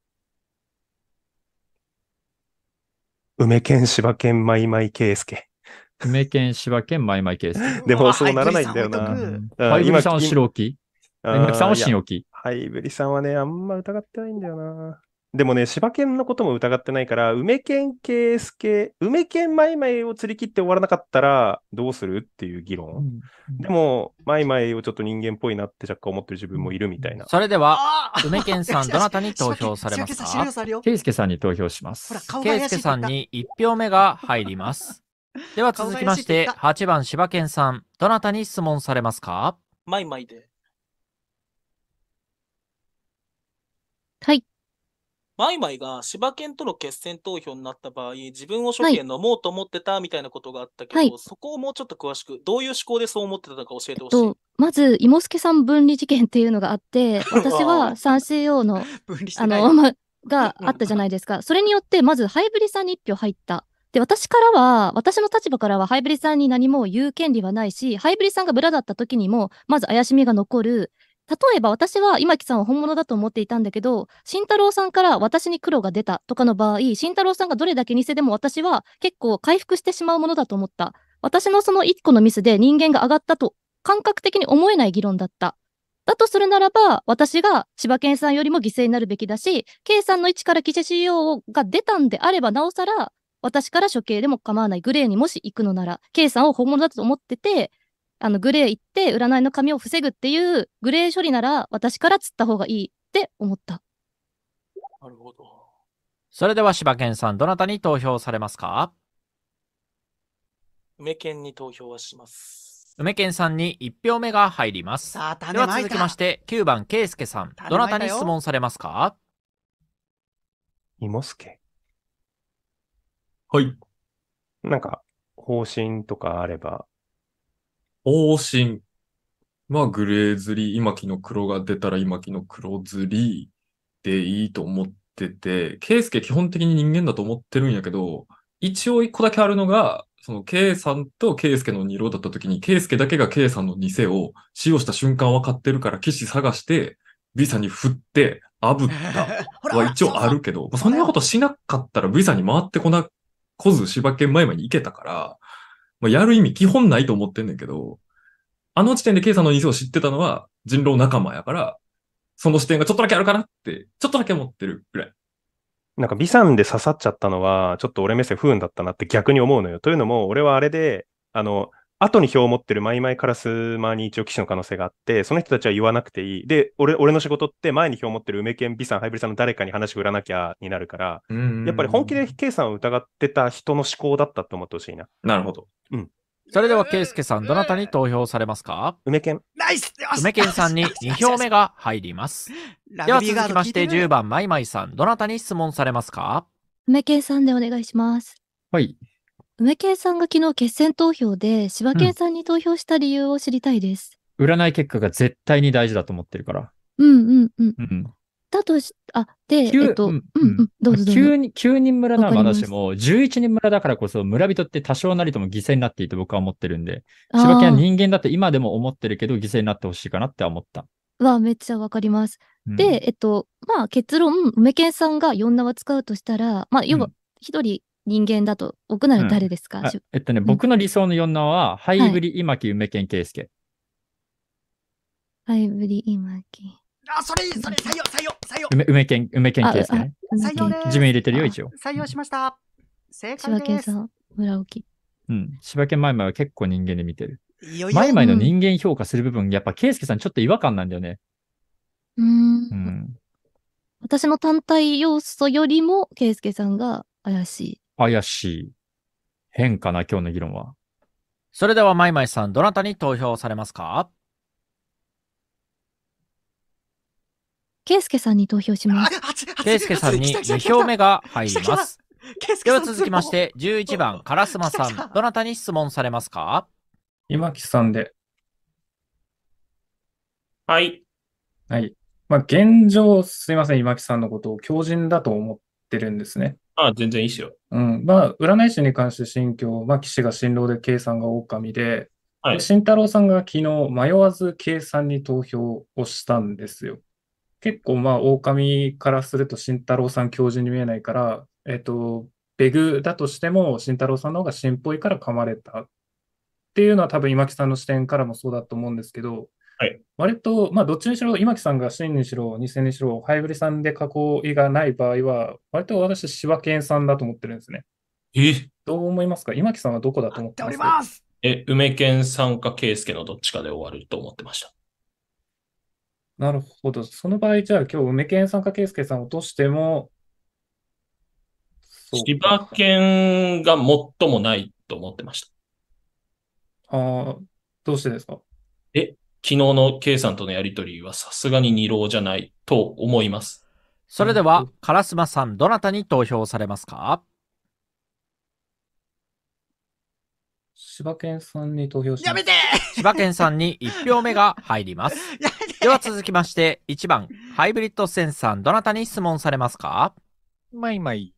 梅犬、柴犬、マイマイ、ケイスケ。梅犬、柴犬、マイマイ圭介。でもそうならないんだよな。うんうんハイブリさんは白置き今木さんは新置きハイブリさんはね、あんま疑ってないんだよな。でもね、柴犬のことも疑ってないから、梅犬、ケイスケ、梅犬、マイマイを釣り切って終わらなかったらどうするっていう議論。でも、マイマイをちょっと人間っぽいなって若干思ってる自分もいるみたいな。それでは、梅健さん、どなたに投票されますか？るよ圭介さんに投票します。ほら、顔が怪しいって圭介さん。に1票目が入ります。では続きまして、8番、柴犬さん、どなたに質問されますか？マイマイで。はい。マイマイが柴犬との決選投票になった場合、自分を処刑飲もうと思ってたみたいなことがあったけど、はいそこをもうちょっと詳しく、どういう思考でそう思ってたのか教えてほしい。と、まず、芋助さん分離事件っていうのがあって、私は 3CO の、分離してあないの、ま、があったじゃないですか。それによって、まず、ハイブリさんに1票入った。で、私からは、私の立場からは、ハイブリさんに何も言う権利はないし、ハイブリさんがブラだった時にも、まず怪しみが残る。例えば私は今木さんを本物だと思っていたんだけど、慎太郎さんから私に黒が出たとかの場合、慎太郎さんがどれだけ偽でも私は結構回復してしまうものだと思った。私のその一個のミスで人間が上がったと感覚的に思えない議論だった。だとするならば、私が柴犬さんよりも犠牲になるべきだし、K さんの位置から記者 CEO が出たんであれば、なおさら、私から処刑でも構わない。グレーにもし行くのなら、K さんを本物だと思ってて、あの、グレー行って占いの紙を防ぐっていうグレー処理なら、私から釣った方がいいって思った。なるほど。それでは柴犬さん、どなたに投票されますか？梅県に投票はします。梅犬さんに1票目が入ります。さあ、種では続きまして、9番、ケイスケさん、種どなたに質問されますか？イモスケ。はい。なんか、方針とかあれば。方針。まあ、グレー釣り、今木の黒が出たら今木の黒釣りでいいと思ってて、ケイスケ基本的に人間だと思ってるんやけど、一応一個だけあるのが、その、ケイさんとケイスケの二郎だった時に、ケイスケだけがケイさんの偽を使用した瞬間分かってるから、騎士探して、V さんに振って、炙った は一応あるけど、まあそんなことしなかったら V さんに回ってこな、来ず柴犬前々に行けたから、まあ、やる意味基本ないと思ってんねんけど、あの時点で K さんの偽を知ってたのは人狼仲間やから、その視点がちょっとだけあるかなって、ちょっとだけ思ってるぐらい。なんか、美さんで刺さっちゃったのは、ちょっと俺目線不運だったなって逆に思うのよ。というのも、俺はあれで、あの、後に票を持ってるマイマイカラスマに一応騎士の可能性があって、その人たちは言わなくていい。で、俺、俺の仕事って前に票を持ってる梅県、ビサン、ハイブリさんの誰かに話を振らなきゃになるから、やっぱり本気で K さんを疑ってた人の思考だったと思ってほしいな。なるほど。うん。それでは、ケイスケさん、どなたに投票されますか？梅県。ナイス梅犬さんに2票目が入ります。では続きまして、ド聞いてる10番、マイマイさん、どなたに質問されますか？梅圭さんでお願いします。はい。梅圭さんが昨日決選投票で柴犬さんに投票した理由を知りたいです。占い結果が絶対に大事だと思ってるから。うんうんうん。うん。だとし、あ、で、急えっと、ううんんうん、どうぞどうぞ。9人、9人村ならわかりますまだしも、11人村だからこそ村人って多少なりとも犠牲になっていいと僕は思ってるんで、柴犬は人間だと今でも思ってるけど犠牲になってほしいかなって思った。は、めっちゃわかります。うんで、えっと、まあ結論、梅健さんが4縄使うとしたら、まあ、要は、一人人間だと置くなら誰ですか、あしえっとね、僕の理想の4名は、ハイブリ、今木、梅健、圭介。ハイブリ、今木。あ、それいい、それ採用、採用、採用。梅梅健、梅健、圭介ね。採用です。自分入れてるよ、一応。採用しました。正柴解です。犬さん、村置。うん。柴犬マイマイは結構人間で見てる。マイマイの人間評価する部分、やっぱ圭介さんちょっと違和感なんだよね。うーんうん。私の単体要素よりも、圭介さんが怪しい。怪しい。変かな、今日の議論は。それでは、マイマイさん、どなたに投票されますか？圭介さんに投票します。ケイスケさんに2票目が入ります。では続きまして、11番、カラスマさん、どなたに質問されますか？今木さんで。はい。はい。まあ、現状、すいません、今木さんのことを強靭だと思ってるんですね。あ、全然いいっすよ。うん。まあ、占い師に関して心境、まあ、騎士が新郎で、さんが狼で、はいで慎太郎さんが昨日、迷わずさんに投票をしたんですよ。結構、まあ、狼からすると慎太郎さん強靭に見えないから、えっと、ベグだとしても、慎太郎さんの方が真っぽいから噛まれたっていうのは多分今木さんの視点からもそうだと思うんですけど、はい。割と、まあ、どっちにしろ、今木さんが真にしろ、偽にしろ、ハイブリさんで囲いがない場合は、割と私、柴犬さんだと思ってるんですね。え？どう思いますか？今木さんはどこだと思ってます？ます。え、梅健さんか圭介のどっちかで終わると思ってました。なるほど。その場合、じゃあ今日、梅健さんか圭介さんを落としても、柴犬が最もないと思ってました。ああ、どうしてですか？え、昨日の K さんとのやりとりはさすがに二郎じゃないと思います。それでは、カラスマさん、どなたに投票されますか？柴犬さんに投票しやめて柴犬さんに1票目が入ります。では続きまして、1番、ハイブリッドセンさん、どなたに質問されますか？マイマイ。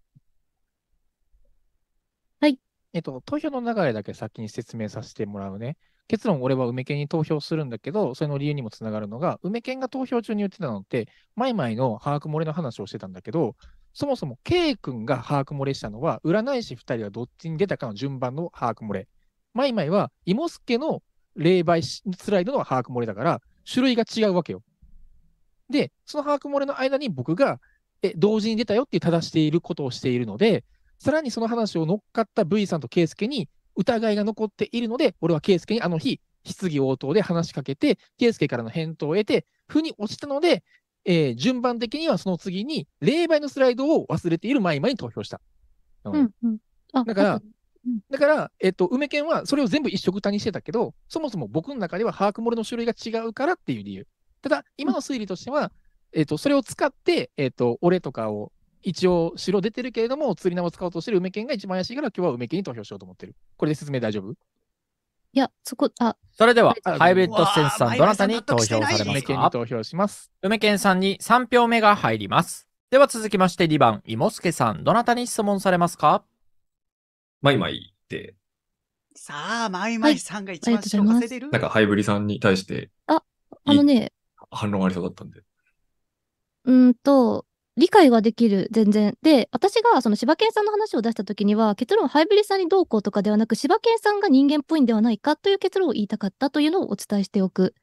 はい。えっと、投票の流れだけ先に説明させてもらうね。結論、俺は梅犬に投票するんだけど、それの理由にもつながるのが、梅犬が投票中に言ってたのって、マイマイの把握漏れの話をしてたんだけど、そもそも K 君が把握漏れしたのは、占い師2人がどっちに出たかの順番の把握漏れ。マイマイは、芋助の霊媒師スライドの把握漏れだから、種類が違うわけよ。で、その把握漏れの間に僕が、え、同時に出たよって正していることをしているので、さらにその話を乗っかった V さんと圭介に疑いが残っているので、俺は圭介にあの日、質疑応答で話しかけて、圭介からの返答を得て、負に落ちたので、えー順番的にはその次に、霊媒のスライドを忘れているマイマに投票した。うんうん。あ、だからだから、えっと、梅犬はそれを全部一緒くたにしてたけど、そもそも僕の中では把握漏れの種類が違うからっていう理由。ただ、今の推理としては、えっと、それを使って、えっと、俺とかを一応白出てるけれども、釣り名を使おうとしてる梅犬が一番怪しいから、今日は梅犬に投票しようと思ってる。これで説明大丈夫？いや、そこ、あ、それでは、あハイブリッドセンスさん、どなたに投票されます梅犬にか投票します。梅健さんに3票目が入ります。では続きまして2番、いもすけさん、どなたに質問されますか？マイマイって、さあ、マイマイさんが一番白稼いでる、なんかハイブリさんに対してあ、あのね、反論ありそうだったんで。うーんと、理解はできる、全然。で、私がその柴犬さんの話を出したときには、結論、ハイブリさんにどうこうとかではなく、柴犬さんが人間っぽいんではないかという結論を言いたかったというのをお伝えしておく。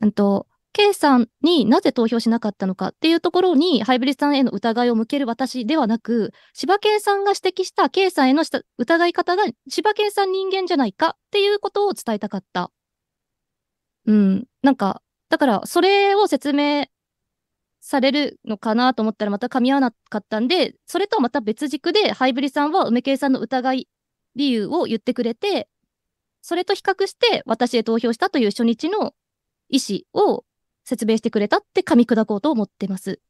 うんと、K さんになぜ投票しなかったのかっていうところに、ハイブリッドさんへの疑いを向ける私ではなく、柴犬さんが指摘した K さんへのした疑い方が、柴犬さん人間じゃないかっていうことを伝えたかった。うん。なんか、だから、それを説明されるのかなと思ったらまた噛み合わなかったんで、それとはまた別軸で、ハイブリさんは梅圭さんの疑い理由を言ってくれて、それと比較して私へ投票したという初日の意思を説明してくれたって噛み砕こうと思ってます。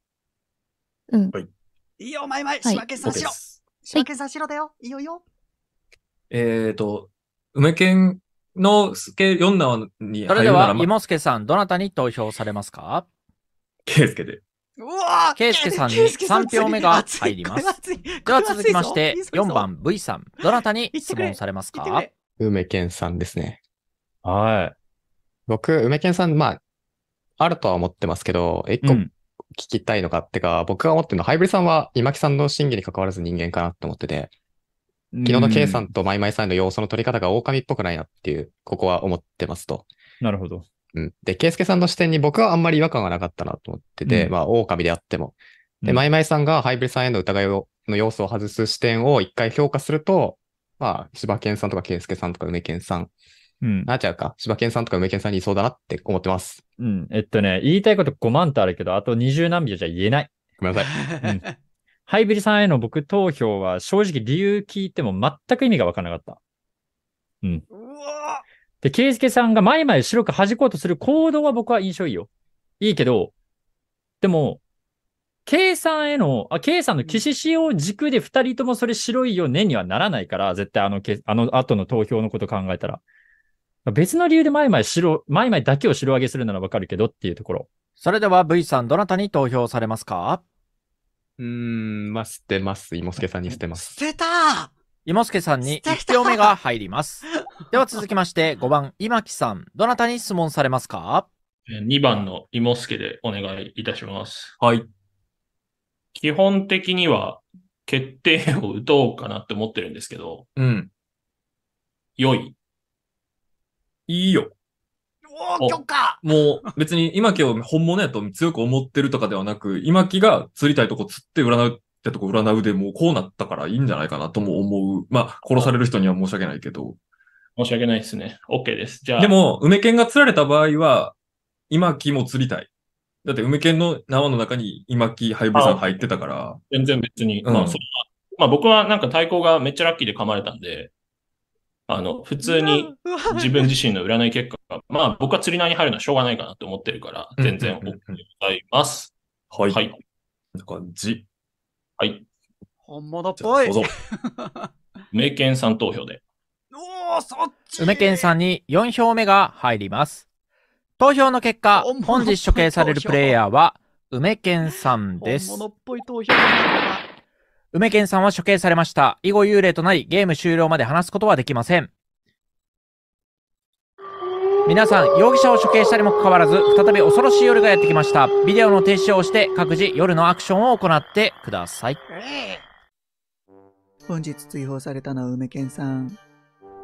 うん。いいよ、マイマイ、はい柴犬さん OK 白。です柴犬さん白だよ。いいよいいよ。えーと、梅健の助4男にそれでは、いもすけさん、どなたに投票されますか？ケイスケで。うわーケイスケさんにケイスケさん3票目が入ります。では続きましてこれ熱いぞ4番 V さん、どなたに質問されますか？梅健さんですね。はい。僕、梅健さん、まあ、あるとは思ってますけど、一個聞きたいのがってか、僕が思ってるのは、ハイブリさんは今木さんの審議に関わらず人間かなと思ってて、昨日の K さんとマイマイさんの要素の取り方が狼っぽくないなっていう、ここは思ってますと。なるほど。うん。で、ケイスケさんの視点に僕はあんまり違和感がなかったなと思ってて、うんまあ、狼であっても。で、うんマイマイさんがハイブリさんへの疑いをの要素を外す視点を一回評価すると、まあ、柴犬さんとかケイスケさんとか梅健さん、うん。あ、違うか。柴犬さんとか梅健さんにいそうだなって思ってます。うん。えっとね、言いたいこと5万とあるけど、あと20何秒じゃ言えない。ごめんなさい。うん。ハイブリさんへの僕投票は正直理由聞いても全く意味がわからなかった。うん。で、ケイスケさんが前々白く弾こうとする行動は僕は印象いいよ。いいけど、でも、K さんへの、あ、K さんの騎士使用軸で二人ともそれ白いよねにはならないから、絶対あのけ、あの後の投票のこと考えたら。別の理由で前々白、前々だけを白上げするならわかるけどっていうところ。それでは V さん、どなたに投票されますか？うーん、まあ、捨てます。イモスケさんに捨てます。捨てたいもすけさんに1票目が入ります。では続きまして5番、今木さん、どなたに質問されますか？2番のイモスケでお願いいたします。はい。基本的には決定を打とうかなって思ってるんですけど、うん。良い？いいよ。おー、許可もう別に今木を本物やと強く思ってるとかではなく、今木が釣りたいとこ釣って占うってとこ占うでもうこうなったからいいんじゃないかなとも思う。まあ、殺される人には申し訳ないけど。申し訳ないですね。OK です。じゃあ。でも、梅犬が釣られた場合は、今木も釣りたい。だって梅犬の縄の中に今木ハイブリさん入ってたから。全然別に。うんまあ、それは、まあ僕はなんか対抗がめっちゃラッキーで噛まれたんで、あの、普通に自分自身の占い結果が、まあ僕は釣り縄に入るのはしょうがないかなって思ってるから、全然 OK でございます。はい。はい。な感じ。はい。本物っぽい。どうぞ。名犬さん投票で。おー、そっち梅健さんに4票目が入ります。投票の結果、本日処刑されるプレイヤーは梅健さんです本。物っぽい投票だな梅健さんは処刑されました。以後幽霊となりゲーム終了まで話すことはできません。皆さん、容疑者を処刑したにもかかわらず、再び恐ろしい夜がやってきました。ビデオの停止を押して各自夜のアクションを行ってください。本日追放されたのは梅健さん。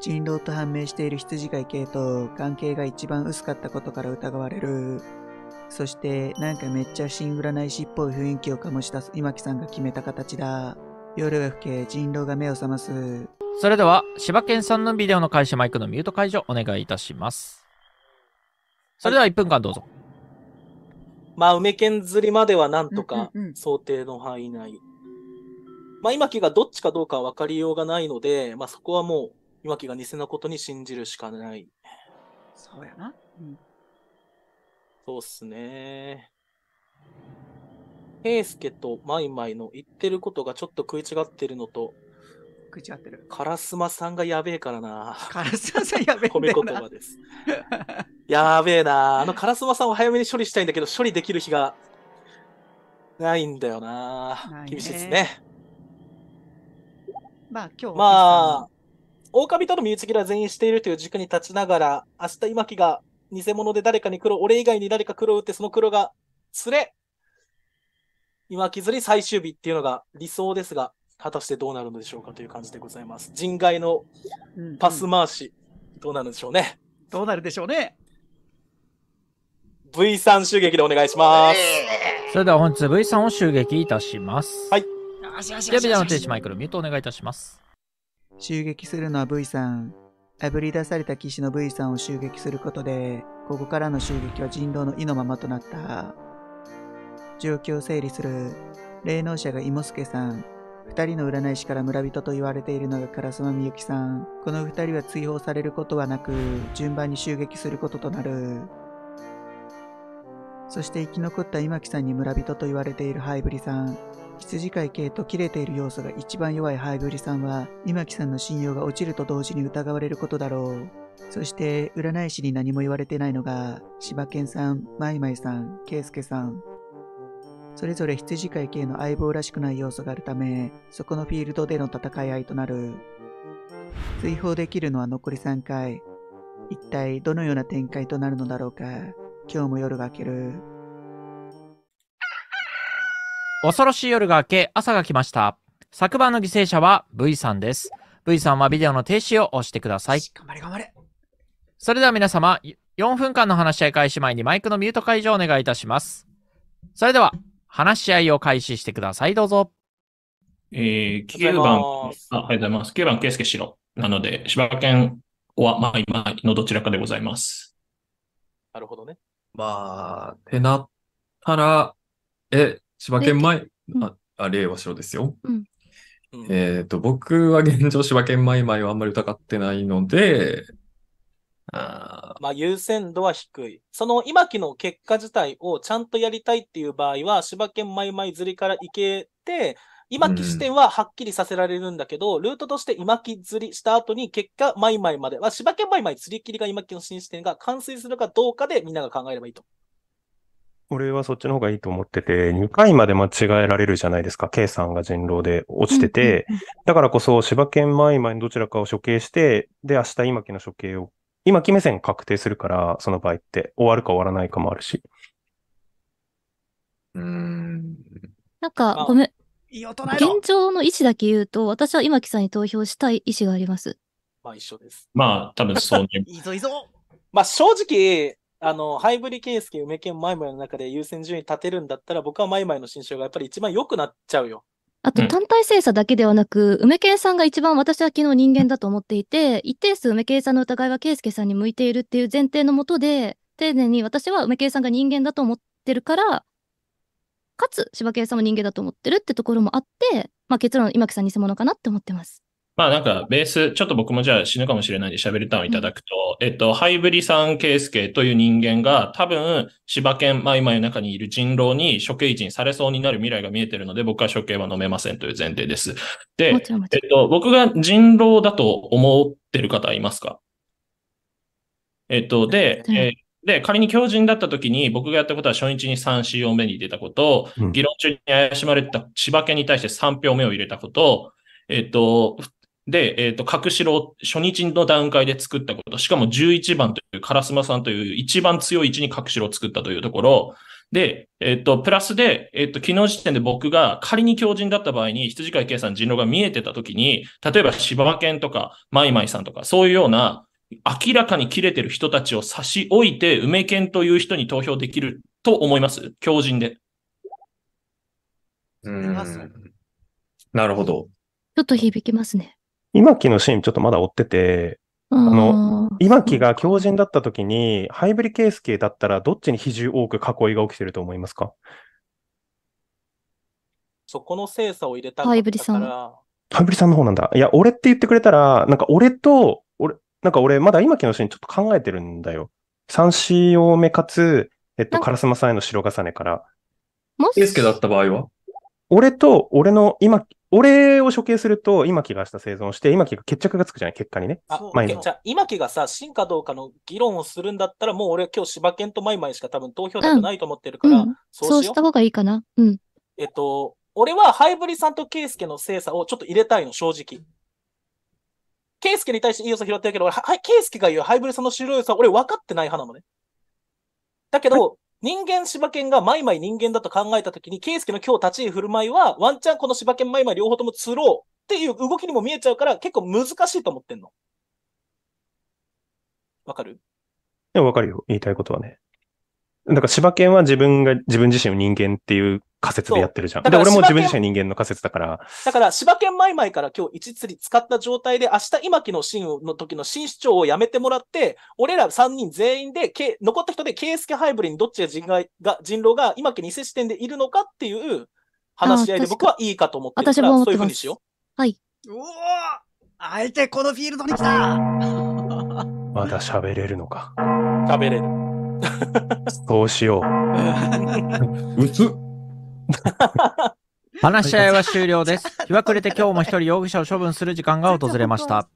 人狼と判明している羊飼い系と関係が一番薄かったことから疑われる。そして、なんかめっちゃ新占い師っぽい雰囲気を醸し出す今木さんが決めた形だ。夜が更け、人狼が目を覚ます。それでは、柴犬さんのビデオの開始マイクのミュート解除お願いいたします。それでは1分間どうぞ。まあ、梅剣釣りまではなんとか想定の範囲内。まあ、今木がどっちかどうかは分かりようがないので、まあ、そこはもう、今木が偽なことに信じるしかない。そうやな。うん。そうっすね。平介とマイマイの言ってることがちょっと食い違ってるのと、食い違ってる。カラスマさんがやべえからな。カラスマさんやべえん褒め言葉です。やべえな。あのカラスマさんを早めに処理したいんだけど、処理できる日がないんだよな。ないね厳しいですね。まあ今日はまあ、狼との身内切りは全員しているという軸に立ちながら、明日今木が偽物で誰かに黒、俺以外に誰か黒を打って、その黒が釣れ今木釣り最終日っていうのが理想ですが、果たしてどうなるのでしょうかという感じでございます。人外のうんパス回し、どうなるんでしょうね。どうなるでしょうね。V3 襲撃でお願いします。それでは本日 V さんを襲撃いたします。はい。よしよしではビデオの停よしよし止マイクのミュートお願いいたします。襲撃するのは V さん。あぶり出された騎士の V さんを襲撃することで、ここからの襲撃は人狼の意のままとなった。状況を整理する。霊能者が芋助さん。二人の占い師から村人と言われているのが烏丸みゆきさん。この二人は追放されることはなく、順番に襲撃することとなる。そして生き残った今木さんに村人と言われているハイブリさん。羊飼い系と切れている要素が一番弱いハイブリさんは、今木さんの信用が落ちると同時に疑われることだろう。そして、占い師に何も言われてないのが、柴犬さん、マイマイさん、ケイスケさん。それぞれ羊飼い系の相棒らしくない要素があるため、そこのフィールドでの戦い合いとなる。追放できるのは残り3回。一体どのような展開となるのだろうか。今日も夜が明ける。恐ろしい夜が明け、朝が来ました。昨晩の犠牲者は V さんです。V さんはビデオの停止を押してください。頑張れ頑張れ。それでは皆様、4分間の話し合い開始前にマイクのミュート解除をお願いいたします。それでは、話し合いを開始してください。どうぞ。えー、9お番、あ、ありがとうございます。9番、圭介白。なので、柴犬は、まあ、今のどちらかでございます。なるほどね。まあ、てなったら、え、柴犬前、あ、あ、例は白ですよ。うんえっと、僕は現状柴犬マイマイをあんまり疑ってないので、あまあ、優先度は低い。その今期の結果自体をちゃんとやりたいっていう場合は、柴犬マイマイ釣りから行けて、今期視点ははっきりさせられるんだけど、ルートとして今期釣りした後に結果マイマイまでは、柴犬マイマイ釣り切りが今期の新視点が完遂するかどうかでみんなが考えればいいと。俺はそっちの方がいいと思ってて、2回まで間違えられるじゃないですか。K さんが人狼で落ちてて、だからこそ柴犬マイマイのどちらかを処刑して、で、明日今木の処刑を、今木目線確定するから、その場合って終わるか終わらないかもあるし。うーん。なんかあ、ごめん。いい大人やろ現状の意思だけ言うと、私は今木さんに投票したい意思があります。まあ一緒です。まあ、多分そうね。いいぞいいぞ。まあ正直、あの、ハイブリケースケ、梅犬マイマイの中で優先順位立てるんだったら、僕はマイマイの新章がやっぱり一番良くなっちゃうよ。あと、単体精査だけではなく、梅健さんが一番私は昨日人間だと思っていて、一定数梅健さんの疑いは圭介さんに向いているっていう前提のもとで、丁寧に私は梅健さんが人間だと思ってるから、かつ柴犬さんも人間だと思ってるってところもあって、まあ結論、今木さん偽物かなって思ってます。まあなんかベース、ちょっと僕もじゃあ死ぬかもしれないんで喋りターンをいただくと、えっと、ハイブリさん、ケイスケという人間が多分、柴犬マイマイの中にいる人狼に処刑人されそうになる未来が見えてるので、僕は処刑は飲めませんという前提です。で、えっと、僕が人狼だと思ってる方いますか？えっと、で、うん。えーで、仮に強人だった時に僕がやったことは初日に3、4目に出たこと、うん。議論中に怪しまれてた千葉県に対して3票目を入れたこと、えっと、で、えっと、隠しろを初日の段階で作ったこと、しかも11番という、烏丸さんという一番強い位置に隠しろを作ったというところ、で、えっと、プラスで、えっと、昨日時点で僕が仮に強人だった場合に、羊飼い計算人狼が見えてた時に、例えば柴犬とか、マイマイさんとか、そういうような、明らかに切れてる人たちを差し置いて、梅犬という人に投票できると思います？強人で。うん。なるほど。ちょっと響きますね。今期のシーンちょっとまだ追ってて、ああの、今期期が強靭だった時に、ハイブリケース系だったらどっちに比重多く囲いが起きてると思いますか？そこの精査を入れたかハイったブリさんから、ハイブリさんの方なんだ。いや、俺って言ってくれたら、なんか俺と、俺、なんか俺まだ今期のシーンちょっと考えてるんだよ。三子多めかつ、えっと、カラスマさんへの白重ねから。もケイスケだった場合は？俺と、俺の今、俺を処刑すると、今期がした生存して、今期が決着がつくじゃない結果にね。あ、前のオッケーじゃあ、今木がさ、真かどうかの議論をするんだったら、もう俺今日柴犬とマイマイしか多分投票だとないと思ってるから、うん。そしよう。そううした方がいいかな。うん。えっと、俺はハイブリさんとケイスケの精査をちょっと入れたいの、正直。ケイスケに対していい要素拾ってるけど、俺、ははい、ケイスケが言うハイブリさんの白い要素は俺分かってない派なのね。だけど、人間柴犬がマイマイ人間だと考えたときに、ケイスケの今日立ち居振る舞いは、ワンチャンこの柴犬マイマイ両方とも釣ろうっていう動きにも見えちゃうから、結構難しいと思ってんの。わかる？でもわかるよ。言いたいことはね。だから柴犬は自分が、自分自身を人間っていう仮説でやってるじゃん。で、そうだから俺も自分自身人間の仮説だから、だから、柴犬マイマイから今日一釣り使った状態で、明日今期のシーンの時の新主張をやめてもらって、俺ら3人全員で、け残った人で、ケイスケハイブリにどっちが人外が人狼が今期偽視点でいるのかっていう話し合いで僕はいいかと思ってるから、私も思っそういてますうふうにしよはい。うおーあえてこのフィールドに来た まだ喋れるのか。う。喋れる。そうしよう。うつ 話し合いは終了です。日は暮れて今日も一人容疑者を処分する時間が訪れました。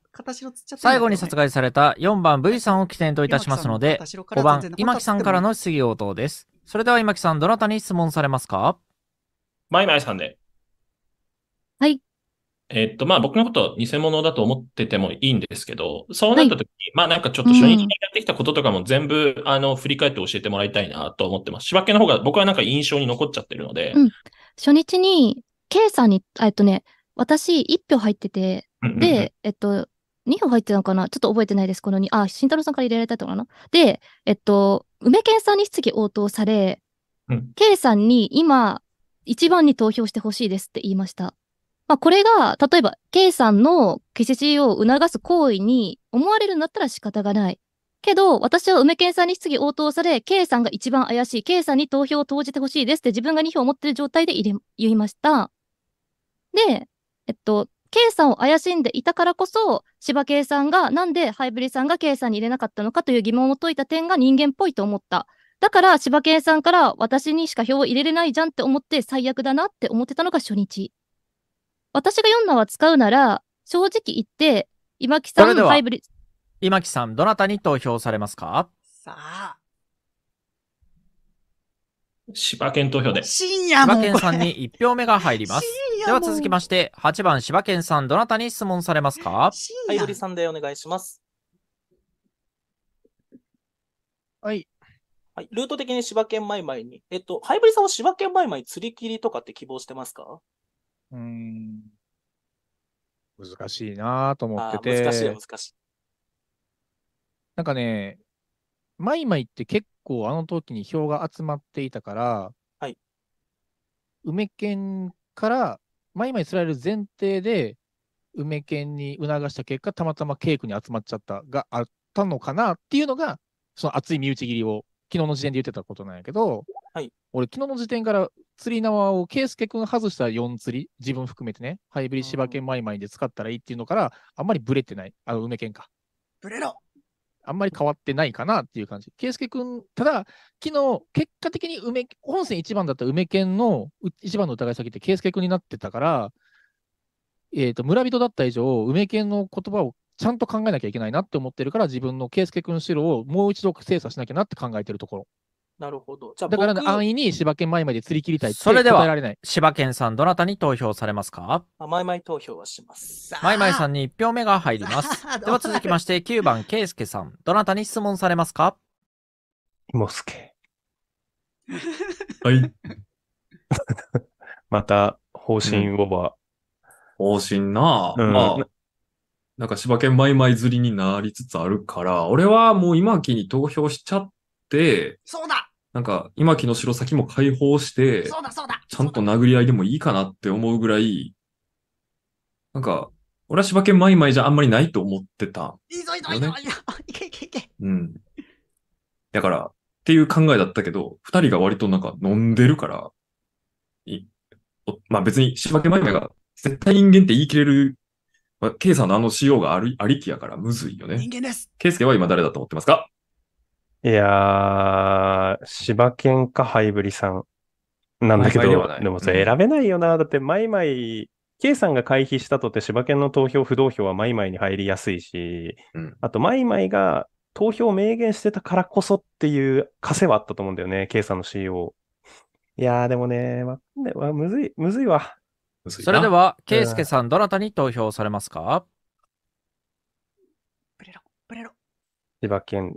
最後に殺害された4番 V さんを起点といたしますので、5番今木さんからの質疑応答です。それでは今木さん、どなたに質問されますか？マイマイさんで。はい。えっと、まあ僕のこと偽物だと思っててもいいんですけど、そうなった時に、まあなんかちょっと初日にやってきたこととかも全部、あの、振り返って教えてもらいたいなと思ってます。柴犬の方が僕はなんか印象に残っちゃってるので、うん。初日に、K さんに、あえっとね、私1票入ってて、うんうんうんで、えっと、2票入ってたのかな？ちょっと覚えてないです、この2。あ、慎太郎さんから入れられたのかな？で、えっと、梅健さんに質疑応答され、うん。K さんに今、一番に投票してほしいですって言いました。まあ、これが、例えば、K さんの消しを促す行為に思われるんだったら仕方がない。けど、私は梅健さんに質疑応答され、K さんが一番怪しい、K さんに投票を投じてほしいですって自分が2票を持ってる状態で入れ言いました。で、えっと、K さんを怪しんでいたからこそ、柴 K さんがなんでハイブリさんが K さんに入れなかったのかという疑問を解いた点が人間っぽいと思った。だから、柴 K さんから私にしか票を入れれないじゃんって思って最悪だなって思ってたのが初日。私が4は使うなら、正直言って、今木さん、それではハイブリ、今木さん、どなたに投票されますか？さあ、柴犬投票で。深夜も柴犬さんに1票目が入ります。では続きまして、8番柴犬さん、どなたに質問されますか？ハイブリさんでお願いします。はい。はい。ルート的に柴犬マイマイに。えっと、ハイブリさんは柴犬マイマイ釣り切りとかって希望してますか？うーん。難しいなと思ってて。難しいよ難しい。なんかね、マイマイって結構あの時に票が集まっていたから、はい。梅県からマイマイ釣られる前提で、梅県に促した結果、たまたまケイクに集まっちゃったがあったのかなっていうのが、その熱い身内切りを昨日の時点で言ってたことなんやけど、はい。俺昨日の時点から釣り縄をケイスケ君外した4釣り、自分含めてね、ハイブリ柴犬マイマイで使ったらいいっていうのから、あんまりブレてない。あの、梅県か。ブレろあんまり変わってないかなっていう感じ。圭介君、ただ、昨日、結果的に梅、本戦一番だった梅県のう一番の疑い先って圭介君になってたから、えっ、と、村人だった以上、梅県の言葉をちゃんと考えなきゃいけないなって思ってるから、自分の圭介君白をもう一度精査しなきゃなって考えてるところ。なるほど。じゃあだから僕安易に柴犬前まで釣り切りたいってそれでは答えられない。、柴犬さん、どなたに投票されますか？あマイマイ投票はします。マイマイさんに1票目が入ります。では続きまして、9番、ケイスケさん、どなたに質問されますか？モスケ。はい。また、方針オーバ方針なあ、うんまあ、なんか柴犬マイマイ釣りになりつつあるから、俺はもう今木に投票しちゃって、そうだなんか今木の城先も解放して、そうだそうだちゃんと殴り合いでもいいかなって思うぐらい、なんか、俺は柴犬マイマイじゃあんまりないと思ってた。いいぞいいぞいいぞいいぞいけいけいけ。うん。だから、っていう考えだったけど、二人が割となんか飲んでるから、いおまあ別に柴犬マイマイが絶対人間って言い切れる、まあ、ケイさんのあの仕様があるありきやからむずいよね。人間です。ケイスケは今誰だと思ってますか？いやー、柴犬かハイブリさんなんだけどででもそれ選べないよな。だって、マイマイ、K さんが回避したとって柴犬の投票、不動票はマイマイに入りやすいし、うんあと、マイマイが投票を明言してたからこそっていう枷はあったと思うんだよね、K さんの CO。いやー、でもね、わかんないわ、むずい、むずいわ。それでは、ケイスケさん、どなたに投票されますか？ブレロ、ブレロ。柴犬、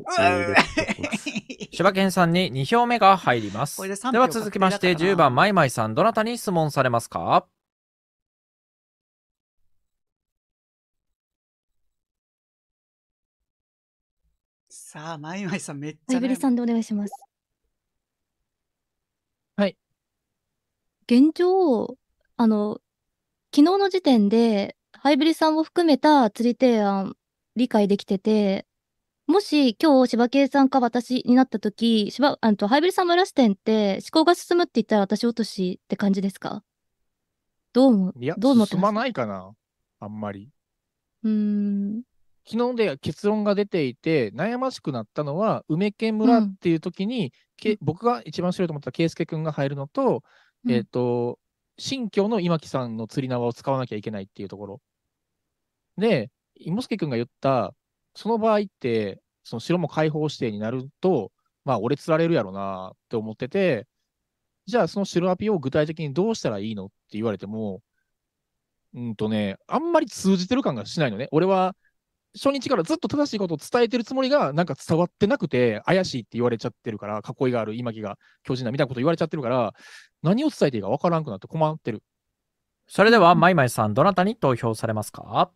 柴犬さんに2票目が入ります。これで3では続きまして、10番、マイマイさん、どなたに質問されますか？さあ、マイマイさんめっちゃさんでお願いします。はい。現状、あの、昨日の時点で、ハイブリさんを含めた釣り提案、理解できてて、もし今日、柴犬さんか私になった時、柴、あと、ハイブリさん村支店って思考が進むって言ったら私落としって感じですか？どう思う？いや、どう思って進まないかな。あんまり。うーん。昨日で結論が出ていて、悩ましくなったのは、梅家村っていう時に、け僕が一番白いと思った圭介君が入るのと、うんえっ、と、新居の今木さんの釣り縄を使わなきゃいけないっていうところ。で、芋助君が言った、その場合って、その城も開放指定になると、まあ、俺釣られるやろなって思ってて、じゃあその城アピを具体的にどうしたらいいのって言われても、うんとね、あんまり通じてる感がしないのね。俺は初日からずっと正しいことを伝えてるつもりが、なんか伝わってなくて、怪しいって言われちゃってるから、囲いがある今木が巨人だみたいなこと言われちゃってるから、何を伝えていいかわからんくなって困ってる。それでは、マイマイさん、どなたに投票されますか？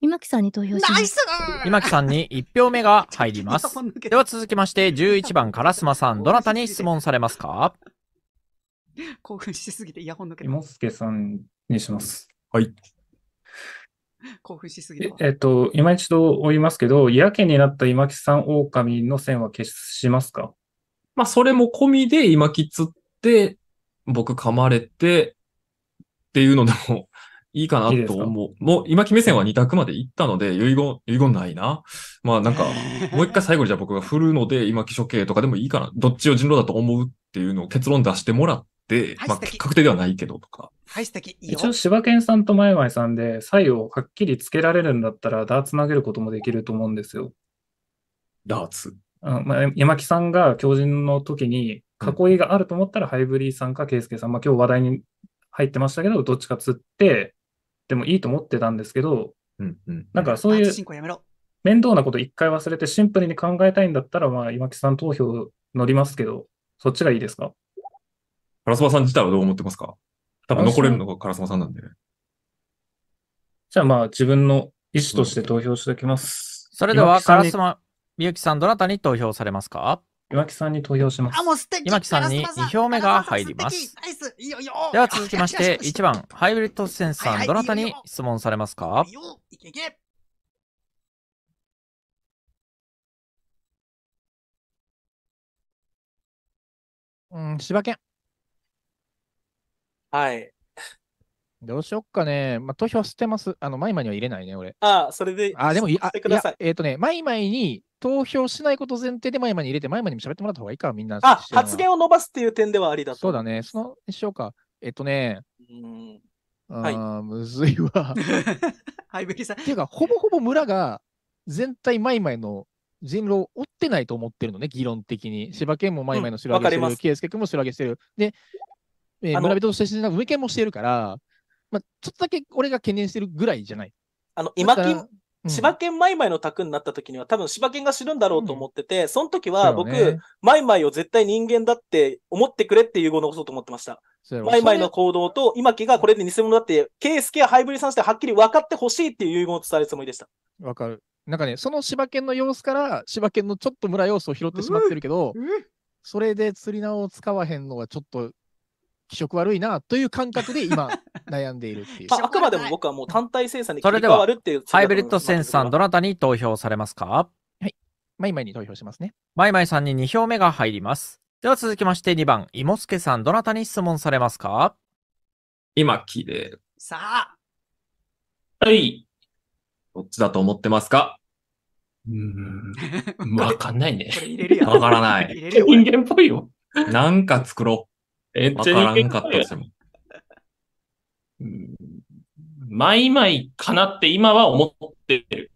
今木さんに投票します。今木さんに1票目が入ります。では続きまして、11番、カラスマさん、どなたに質問されますか？興奮しすぎてイヤホン抜けた。芋助さんにします。はい。興奮しすぎたわ。えっと、今一度追いますけど、嫌気になった今木さん狼の線は消しますか？まあ、それも込みで今きつって、僕噛まれて、っていうのでも いいかなと思う。もう今木目線は2択まで行ったので、遺言、遺言ないな。まあなんか、もう一回最後にじゃあ僕が振るので、今木処刑とかでもいいかな。どっちを人狼だと思うっていうのを結論出してもらって、まあ確定ではないけどとか。はい、素敵。いいよ一。応、柴犬さんとマイマイさんで、差異をはっきりつけられるんだったら、ダーツ投げることもできると思うんですよ。ダーツ？あまあ、山木さんが強靭の時に、囲いがあると思ったら、ハイブリーさんかケイスケさん、まあ今日話題に入ってましたけど、どっちか釣って、でもいいと思ってたんですけど、うんうん。なんかそういう進行やめろ。面倒なこと一回忘れてシンプルに考えたいんだったら、まあ今木さん投票乗りますけど、そっちがいいですか？カラスマさん自体はどう思ってますか？多分残れるのがカラスマさんなんで。じゃあまあ自分の意思として投票しておきます。それでは、今木さんにカラスマ、みゆきさん、どなたに投票されますか？今木さんに投票します。あ、もう素敵。今木さんに2票目が入ります。ナイス。いいよいいよ。では続きまして、1番、ハイブリッドセンさん、はいはいどなたに質問されますか？いいよ。いけいけ。うん、柴犬。はい。どうしよっかね。まあ、投票は捨てます。あの、マイマイには入れないね、俺。ああ、それで、あ、でもいい、い。やえっ、とね、マイマイに投票しないこと前提でマイマイに入れて、マイマイにも喋ってもらった方がいいか、みんな。あ、発言を伸ばすっていう点ではありだと。そうだね。その、にしようか。えっとね、うん。あーむずいわ。ハイブリさん。っていうか、ほぼほぼ村が全体マイマイの人狼を追ってないと思ってるのね、議論的に。柴犬もマイマイの白揚げしてる、圭介君も白揚げしてる。で、えー村人として死んだ梅犬もしてるから、まあ、ちょっとだけ俺が懸念してるぐらいじゃない。あの、今金うん柴犬マイマイの卓になった時には多分柴犬が知るんだろうと思ってて、その時は僕、よねマイマイを絶対人間だって思ってくれっていう語を残そうと思ってました。マイマイの行動と今木がこれで偽物だって、ケイスケやハイブリさんしてはっきり分かってほしいっていう遺言を伝えるつもりでした。わかる。なんかね、その柴犬の様子から、柴犬のちょっと村要素を拾ってしまってるけど、それで釣り縄を使わへんのはちょっと気色悪いなという感覚で今 悩んでいるっていう。まあ、あくまでも僕はもう単体生産に切り替それではわるっていう。ハイブリッドセンさん、どなたに投票されますか？マイマイに投票しますね。マイマイさんに2票目が入ります。では続きまして2番、いもすけさん、どなたに質問されますか？今木で、さあ、はい。どっちだと思ってますか？うーん。わかんないね。わからない。人れ間っぽいよ。なんか作ろう。めっちゃわからん人間っぽいよかったとしても。うんマイマイかなって今は思ってる。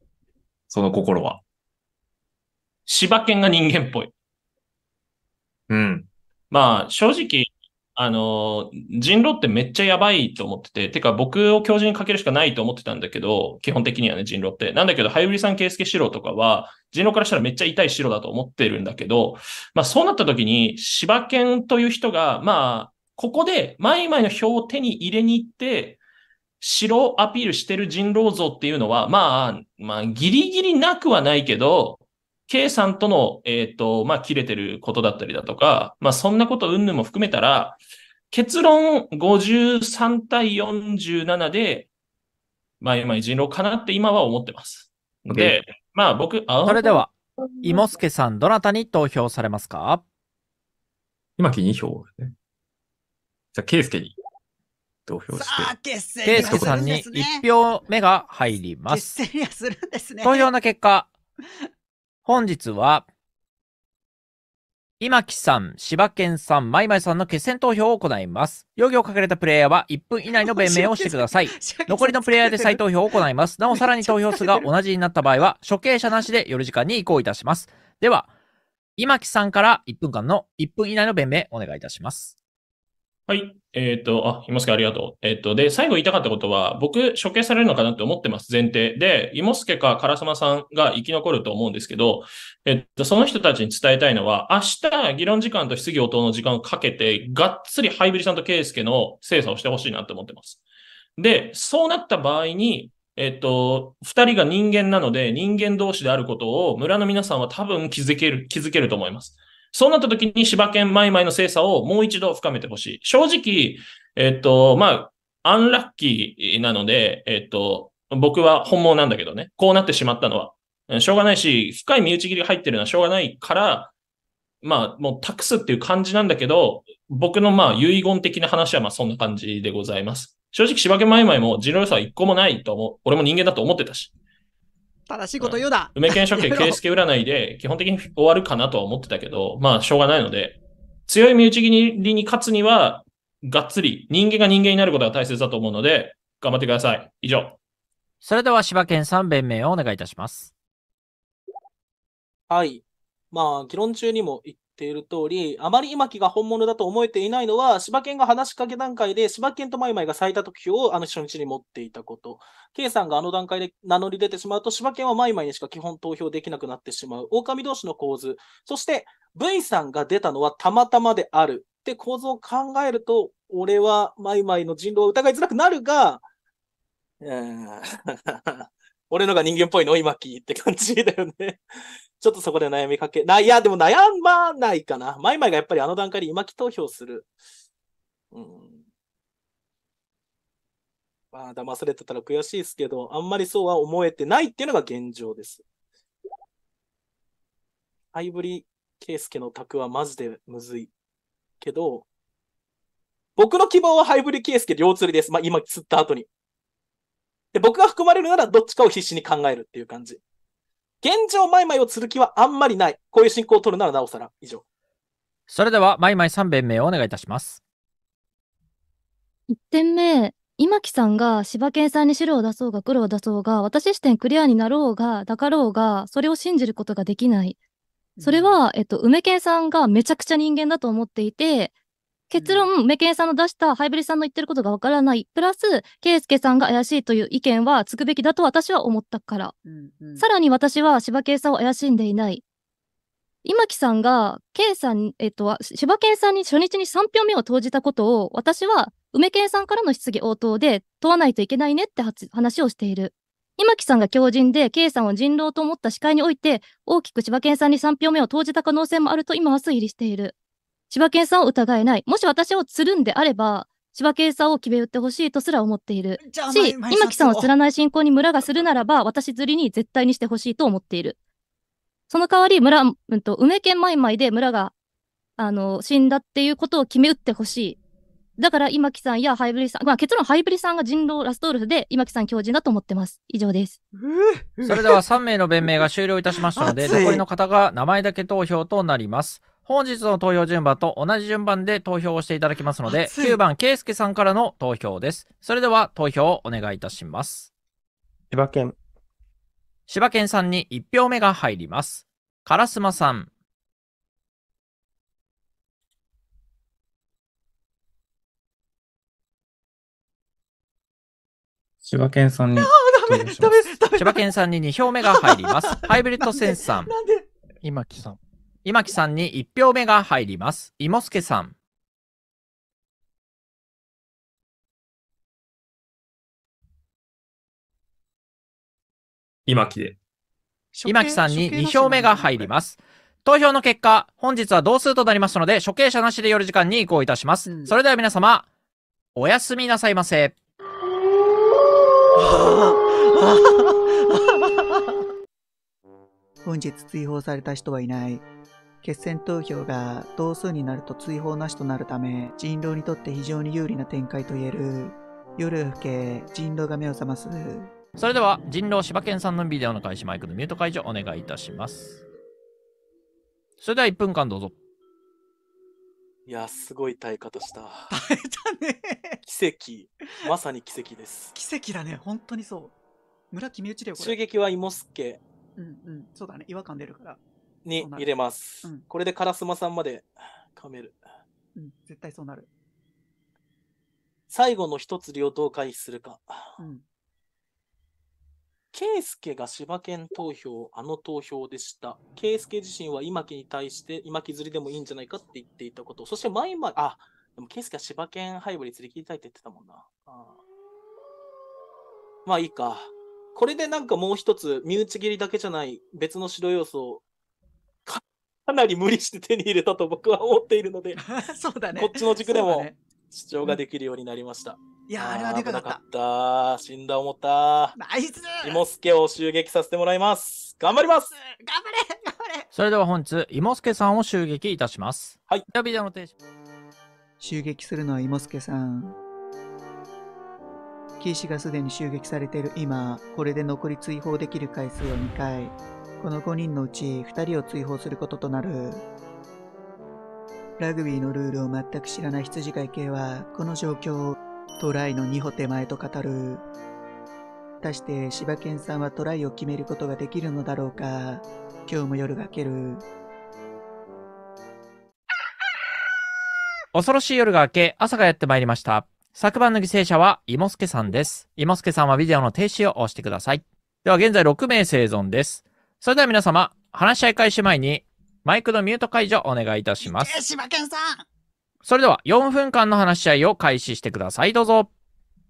その心は。柴犬が人間っぽい。うん。まあ、正直、あの、人狼ってめっちゃやばいと思ってて、てか僕を教授にかけるしかないと思ってたんだけど、基本的にはね、人狼って。なんだけど、ハイブリさん、ケイスケ白とかは、人狼からしたらめっちゃ痛い白だと思ってるんだけど、まあそうなった時に、柴犬という人が、まあ、ここで、マイマイの票を手に入れに行って、白をアピールしてる人狼像っていうのは、まあ、まあ、ギリギリなくはないけど、K さんとの、えっ、と、まあ、切れてることだったりだとか、まあ、そんなこと云々も含めたら、結論53対47で、まあ、今、人狼かなって今は思ってます。で、まあ、僕、あそれでは、いもすけさん、どなたに投票されますか？今木2票ね。じゃあ、ケイスケに投票して。さあ、決戦ケイスケさんにするですね1票目が入ります。決戦にはするんですね。投票の結果、本日は、今木さん、柴犬さん、マイマイさんの決選投票を行います。容疑をかけられたプレイヤーは1分以内の弁明を してください。残りのプレイヤーで再投票を行います。なお、さらに投票数が 同じになった場合は、処刑者なしで夜時間に移行いたします。では、今木さんから1分間の1分以内の弁明お願いいたします。はい。えっ、と、あ、いますかありがとう。えっ、と、で、最後言いたかったことは、僕、処刑されるのかなって思ってます、前提。で、イモスケかカラスマさんが生き残ると思うんですけど、えっと、その人たちに伝えたいのは、明日、議論時間と質疑応答の時間をかけて、がっつりハイブリさんとケイスケの精査をしてほしいなって思ってます。で、そうなった場合に、えっと、二人が人間なので、人間同士であることを村の皆さんは多分気づける、気づけると思います。そうなった時に柴犬マイマイの精査をもう一度深めてほしい。正直、えっと、まあ、アンラッキーなので、えっと、僕は本望なんだけどね、こうなってしまったのは。しょうがないし、深い身内切りが入ってるのはしょうがないから、まあ、もう託すっていう感じなんだけど、僕のまあ、遺言的な話はまあ、そんな感じでございます。正直、柴犬マイマイも人狼良さは一個もないと思う。俺も人間だと思ってたし。正しいこと言うな。梅犬処刑、やめろケイスケ占いで基本的に終わるかなとは思ってたけど、まあ、しょうがないので、強い身内切りに勝つには、がっつり人間が人間になることが大切だと思うので、頑張ってください。以上。それでは柴犬さん、弁明をお願いいたします。はい。まあ、議論中にも言っている通り、あまり今木が本物だと思えていないのは、柴犬が話しかけ段階で、柴犬とマイマイが最多得票をあの初日に持っていたこと。K さんがあの段階で名乗り出てしまうと、柴犬はマイマイにしか基本投票できなくなってしまう。狼同士の構図。そして、V さんが出たのはたまたまである。って構造を考えると、俺はマイマイの人狼を疑いづらくなるが、うー俺のが人間っぽいの今木って感じだよね。ちょっとそこで悩みかけ、な、いや、でも悩まないかな。マイマイがやっぱりあの段階で今木投票する。うん。まあ、騙されてたら悔しいですけど、あんまりそうは思えてないっていうのが現状です。ハイブリケイスケの卓はマジでむずい。けど、僕の希望はハイブリケイスケ両釣りです。まあ、今釣った後に。で、僕が含まれるならどっちかを必死に考えるっていう感じ。現状、マイマイを釣る気はあんまりない。こういう進行を取るならなおさら。以上。それでは、マイマイさん、弁明をお願いいたします。1点目、今木さんが柴犬さんに白を出そうが黒を出そうが、私視点クリアになろうが、だかろうが、それを信じることができない。それは、えっと、梅犬さんがめちゃくちゃ人間だと思っていて、結論、梅犬さんの出したハイブリさんの言ってることがわからない。プラス、圭介さんが怪しいという意見はつくべきだと私は思ったから。さらに私は柴犬さんを怪しんでいない。今木さんが、K さん、えっと、柴犬さんに初日に3票目を投じたことを、私は梅犬さんからの質疑応答で問わないといけないねって発話をしている。今木さんが強人で、K さんを人狼と思った視界において、大きく柴犬さんに3票目を投じた可能性もあると今は推理している。柴犬さんを疑えない。もし私を釣るんであれば、柴犬さんを決め打ってほしいとすら思っている。じゃあし、今木さんを釣らない進行に村がするならば、私釣りに絶対にしてほしいと思っている。その代わり、村、うんと、梅県マイマイで村が、あの、死んだっていうことを決め打ってほしい。だから、今木さんやハイブリさん、まあ結論、ハイブリさんが人狼ラストウルフで、今木さん強人だと思ってます。以上です。それでは3名の弁明が終了いたしましたので、残りの方が名前だけ投票となります。本日の投票順番と同じ順番で投票をしていただきますので、熱い9番、ケイスケさんからの投票です。それでは投票をお願いいたします。千葉県、柴犬さんに1票目が入ります。烏丸さん、千葉県さんに投ダメ、票します。ダメ、ダメ。千葉県さんに2票目が入ります。ハイブリッドセンスさん、なんで？今木さん。今木さんに1票目が入ります。いもすけさん、今木で。今木さんに2票目が入ります。投票の結果、本日は同数となりますので、処刑者なしで夜時間に移行いたします。うんそれでは皆様、おやすみなさいませ。本日追放された人はいない。決選投票が同数になると追放なしとなるため、人狼にとって非常に有利な展開と言える。夜更け、人狼が目を覚ます。それでは、人狼柴犬さんのビデオの開始マイクのミュート解除お願いいたします。それでは1分間どうぞ。いや、すごい耐え方した。耐えたね。奇跡。まさに奇跡です。奇跡だね、本当にそう。村決め打ちだよ、こ襲れ。撃は芋助うんうん、そうだね、違和感出るから。に入れます。うんこれで烏丸さんまで噛める。うん、絶対そうなる。最後の一つ両党回避するか。うん。圭介が柴犬投票、あの投票でした。圭介自身は今木に対して今木釣りでもいいんじゃないかって言っていたこと。そして前々、あ、でも圭介は柴犬ハイブリ釣り切りたいって言ってたもんな。あーまあいいか。これでなんかもう一つ、身内切りだけじゃない別の白要素をかかなり無理して手に入れたと僕は思っているので、そうだね。こっちの軸でも主張ができるようになりました。いや、あれはでかかった。危なかった。死んだ思った。ナイス芋助を襲撃させてもらいます。頑張ります。頑張れ頑張れそれでは本日、いもすけさんを襲撃いたします。はい。ではビデオの停止。襲撃するのは芋助さん。騎士がすでに襲撃されている今、これで残り追放できる回数は2回。この5人のうち2人を追放することとなる。ラグビーのルールを全く知らない羊飼い系は、この状況をトライの2歩手前と語る。果たして柴犬さんはトライを決めることができるのだろうか。今日も夜が明ける。恐ろしい夜が明け、朝がやってまいりました。昨晩の犠牲者は、いもすけさんです。いもすけさんはビデオの停止を押してください。では現在6名生存です。それでは皆様、話し合い開始前に、マイクのミュート解除お願いいたします。え、柴犬さんそれでは4分間の話し合いを開始してください。どうぞ。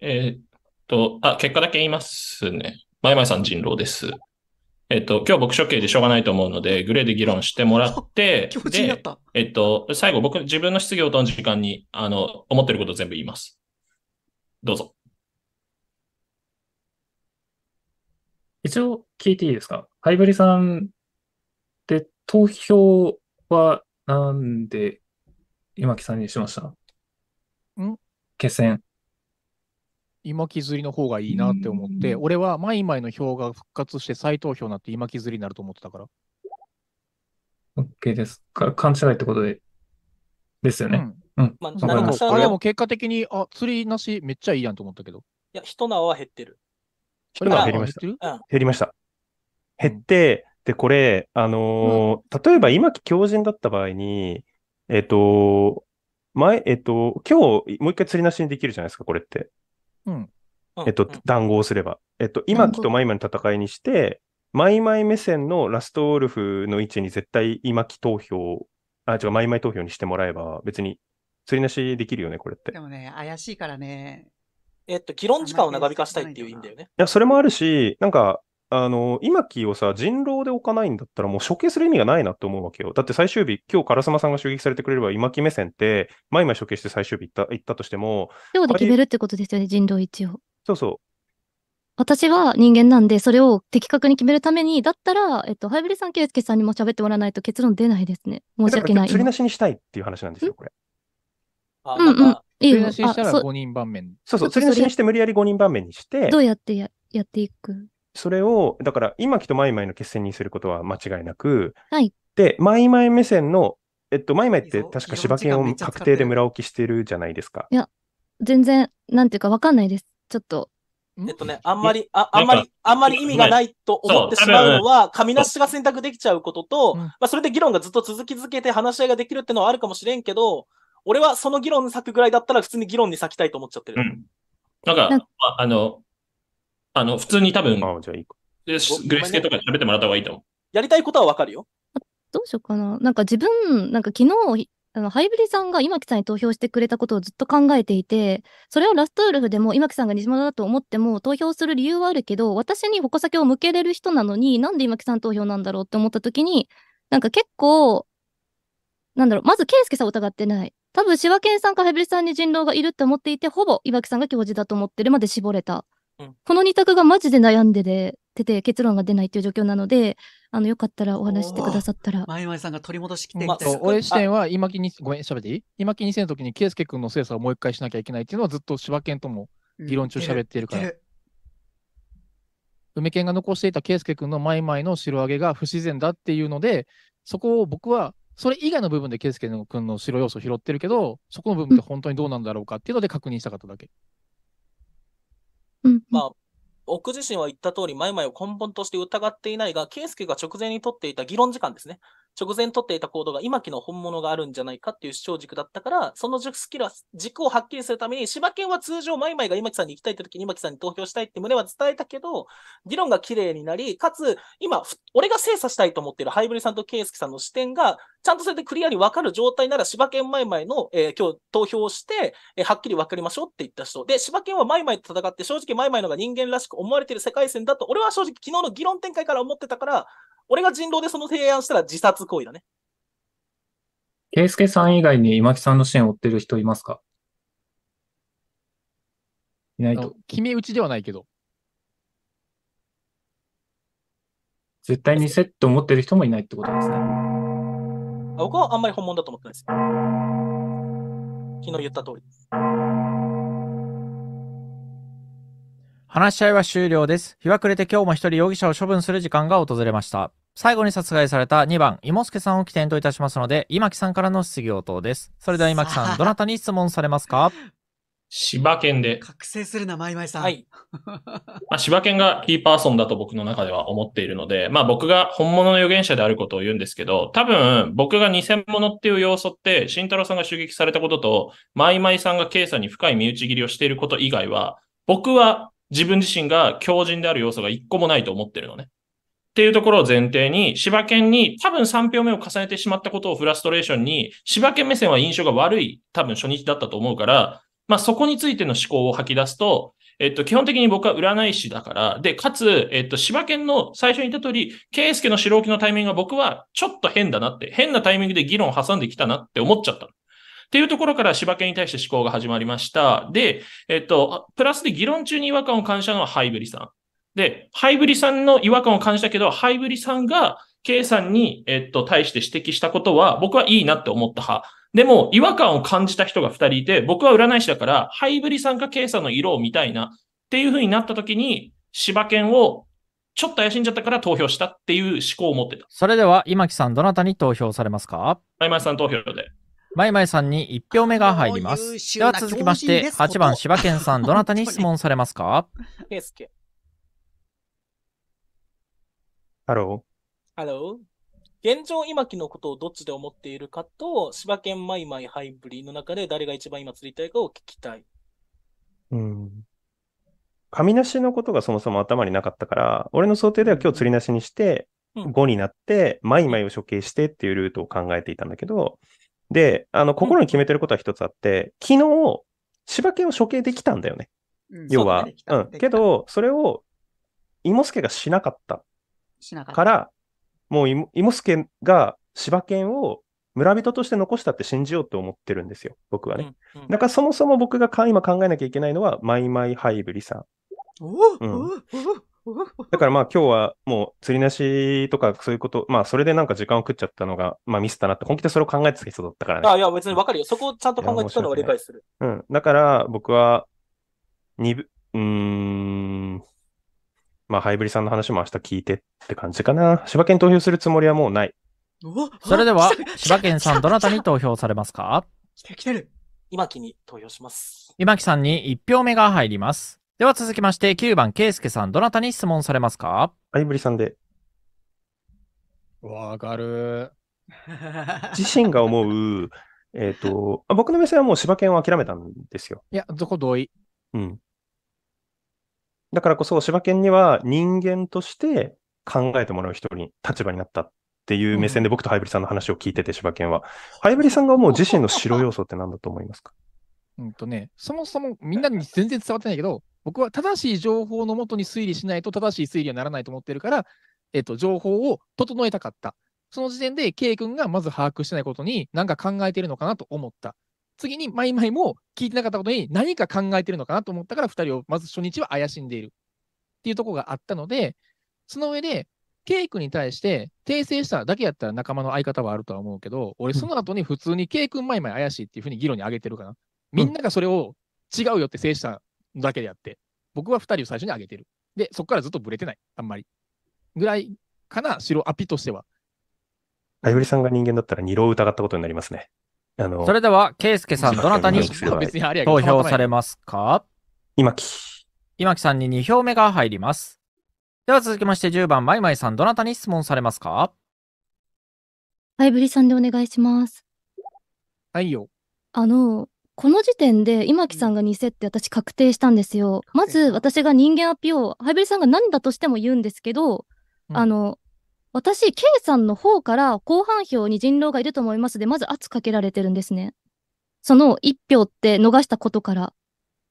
えーっと、あ、結果だけ言いますね。まいまいさん人狼です。えっと、今日僕処刑でしょうがないと思うので、グレーで議論してもらって。えっと、最後僕自分の質疑応答の時間に、あの、思ってることを全部言います。どうぞ。一応聞いていいですか？ハイブリさんで投票はなんで今木さんにしました？ん？決戦。今木釣りの方がいいなって思って、俺はマイマイの票が復活して再投票になって今木釣りになると思ってたから。OK です。か勘違いってことで。ですよね。うん。まあ、わかりました何かしらの、あでも結果的に、あ、釣りなしめっちゃいいやんと思ったけど。いや、人縄は減ってる。人のは減りました。減りました。減って、で、これ、あのー例えば今木強靭だった場合に、えっと、前、えっと、今日、もう一回釣りなしにできるじゃないですか、これって。うん。えっと、談合すれば。えっと、今木とマイマイの戦いにして、マイマイ目線のラストウルフの位置に絶対今木投票、あ、違う、マイマイ投票にしてもらえば、別に釣りなしできるよね、これってで。もね、怪しいからね。えっと、議論時間を長引かしたいっていう意味だよね。いや、それもあるし、なんか、あの、今木をさ、人狼で置かないんだったらもう処刑する意味がないなって思うわけよ。だって最終日、今日、烏丸さんが襲撃されてくれれば、今木目線って、マイマイ処刑して最終日行った行ったとしても、今日で決めるってことですよね、人狼一応。そうそう。私は人間なんで、それを的確に決めるために、だったら、えっと、ハイブリさん、ケイスケさんにも喋ってもらわないと結論出ないですね。申し訳ない。釣りなしにしたいっていう話なんですよ、これ。あうんうん。いいよ。釣りなしにしたらあそう5人盤面。そうそう、釣りなしにして無理やり5人盤面にして、どうやってややっていく？それを、だから、今木とマイマイの決戦にすることは間違いなく、はい。で、マイマイ目線の、えっと、マイマイって確か柴犬を確定で村置きしてるじゃないですか。いや、全然、なんていうかわかんないです。ちょっっえっとね、あんまり、ああんまり、あんまり意味がないと思ってしまうのは、神なしが選択できちゃうことと、まあ、それで議論がずっと続き続けて話し合いができるってのはあるかもしれんけど、俺はその議論に咲くぐらいだったら普通に議論に咲きたいと思っちゃってる。なんか、まああの、あの、普通に多分、じゃあいいでグレスケとかで喋ってもらった方がいいと思う。やりたいことはわかるよ。どうしようかな。なんか自分、なんか昨日、あの、ハイブリさんが今木さんに投票してくれたことをずっと考えていて、それをラストウルフでも今木さんが偽物だと思っても投票する理由はあるけど、私に矛先を向けれる人なのに、なんで今木さん投票なんだろうって思った時に、なんか結構、なんだろう、まず、ケイスケさんを疑ってない。多分、柴犬さんかハイブリさんに人狼がいるって思っていて、ほぼ岩木さんが教授だと思ってるまで絞れた。この二択がマジで悩んでで、てて結論が出ないっていう状況なので、あの、よかったらお話してくださったら。マイマイさんが取り戻してきてまあみたいな。俺視点は、今木に、ごめん、喋っていい？今木2世の時に、圭介君の精査をもう一回しなきゃいけないっていうのはずっと柴犬とも議論中喋ってるから。梅犬が残していた圭介君のマイマイの白揚げが不自然だっていうので、そこを僕は、それ以外の部分で圭介君の白要素を拾ってるけど、そこの部分って本当にどうなんだろうかっていうので確認したかっただけ。まあ、僕自身は言った通り、マイマイを根本として疑っていないが、ケイスケが直前に取っていた議論時間ですね。直前取っていた行動が今木の本物があるんじゃないかっていう主張軸だったから、その軸スキルは軸をはっきりするために、柴犬は通常マイマイが今木さんに行きたいって時に今木さんに投票したいって旨は伝えたけど、議論が綺麗になり、かつ、今、俺が精査したいと思っているハイブリさんとケイスケさんの視点が、ちゃんとそれでクリアに分かる状態なら、柴犬マイマイの、えー今日投票をして、えーはっきり分かりましょうって言った人。で、柴犬はマイマイと戦って、正直マイマイのが人間らしく思われている世界線だと、俺は正直昨日の議論展開から思ってたから、俺が人狼でその提案したら自殺行為だね。ケイスケさん以外に今木さんの支援を追ってる人いますか？いないと。決め打ちではないけど。絶対にセット思ってる人もいないってことですね。あ僕はあんまり本物だと思ってないです。昨日言った通り。話し合いは終了です。日は暮れて今日も一人容疑者を処分する時間が訪れました。最後に殺害された2番、芋助さんを起点といたしますので、今木さんからの質疑応答です。それでは今木さん、どなたに質問されますか？柴犬で。覚醒するな、マイマイさん。はい。まあ、柴犬がキーパーソンだと僕の中では思っているので、まあ僕が本物の預言者であることを言うんですけど、多分僕が偽物っていう要素って、慎太郎さんが襲撃されたことと、マイマイさんがケイさんに深い身内切りをしていること以外は、僕は自分自身が強靭である要素が一個もないと思ってるのね。っていうところを前提に、柴犬に多分3票目を重ねてしまったことをフラストレーションに、柴犬目線は印象が悪い多分初日だったと思うから、まあそこについての思考を吐き出すと、えっと、基本的に僕は占い師だから、で、かつ、えっと、柴犬の最初に言った通り、圭介の白置きのタイミングが僕はちょっと変だなって、変なタイミングで議論を挟んできたなって思っちゃった。っていうところから柴犬に対して思考が始まりました。で、えっと、プラスで議論中に違和感を感じたのはハイブリさん。で、ハイブリさんの違和感を感じたけど、ハイブリさんが K さんに、えっと、対して指摘したことは、僕はいいなって思った派。でも、違和感を感じた人が2人いて、僕は占い師だから、ハイブリさんか K さんの色を見たいなっていう風になった時に、柴犬をちょっと怪しんじゃったから投票したっていう思考を持ってた。それでは今木さん、どなたに投票されますか？マイマイさん投票で。マイマイさんに1票目が入ります。では続きまして、8番柴犬さん、どなたに 質問されますか？ハロハロー。現状、今木のことをどっちで思っているかと、柴犬マイマイハイブリの中で誰が一番今釣りたいかを聞きたい。ー。うん。神なしのことがそもそも頭になかったから、俺の想定では今日釣りなしにして、5になって、マイマイを処刑してっていうルートを考えていたんだけど、で、あの、心に決めてることは一つあって、昨日、柴犬を処刑できたんだよね。うん。要は、そうだね。うん。けど、それを、芋助がしなかった。しなかった。から、もう芋芋助が柴犬を村人として残したって信じようと思ってるんですよ、僕はね。だからそもそも僕がか今考えなきゃいけないのは、マイマイハイブリさん。おうん。お だからまあ今日はもう釣りなしとかそういうこと、まあそれでなんか時間を食っちゃったのが、まあミスったなって、本気でそれを考えてた人だったからね。あ、いや、別にわかるよ。そこをちゃんと考えてたのは理解する。うん。だから僕は、二部、うーん、まあハイブリさんの話も明日聞いてって感じかな。柴犬投票するつもりはもうない。それでは、柴犬さん、どなたに投票されますか？来てる来てる。今木に投票します。今木さんに1票目が入ります。では続きまして、9番、圭介さん、どなたに質問されますか？ハイブリさんで、わかる。自身が思う、えっと、あ僕の目線はもう柴犬を諦めたんですよ。いや、そこ同意？うん。だからこそ、柴犬には人間として考えてもらう人に立場になったっていう目線で僕とハイブリさんの話を聞いてて、柴犬は。ハイブリさんが思う自身の白要素って何だと思いますか？うんとね、そもそもみんなに全然伝わってないけど、僕は正しい情報のもとに推理しないと正しい推理はならないと思ってるから、えっと、情報を整えたかった。その時点で K 君がまず把握してないことに何か考えてるのかなと思った。次にマイマイも聞いてなかったことに何か考えてるのかなと思ったから、2人をまず初日は怪しんでいるっていうところがあったので、その上で、K 君に対して訂正しただけやったら仲間の相方はあるとは思うけど、俺その後に普通に K 君マイマイ怪しいっていうふうに議論に上げてるかな。みんながそれを違うよって制しただけであって、僕は2人を最初に上げてる。で、そこからずっとブレてない、あんまり。ぐらいかな、白アピとしては。ハイブリさんが人間だったら二郎を疑ったことになりますね。あの、それでは、圭介さん、どなたに投票されますか？今木。今木さんに2票目が入ります。では続きまして10番、マイマイさん、どなたに質問されますか？ハイブリさんでお願いします。はいよ。あの、この時点で今木さんが偽って私確定したんですよ。まず私が人間アピを、ハイブリさんが何だとしても言うんですけど、あの、私、K さんの方から後半票に人狼がいると思いますで、まず圧かけられてるんですね。その1票って逃したことから。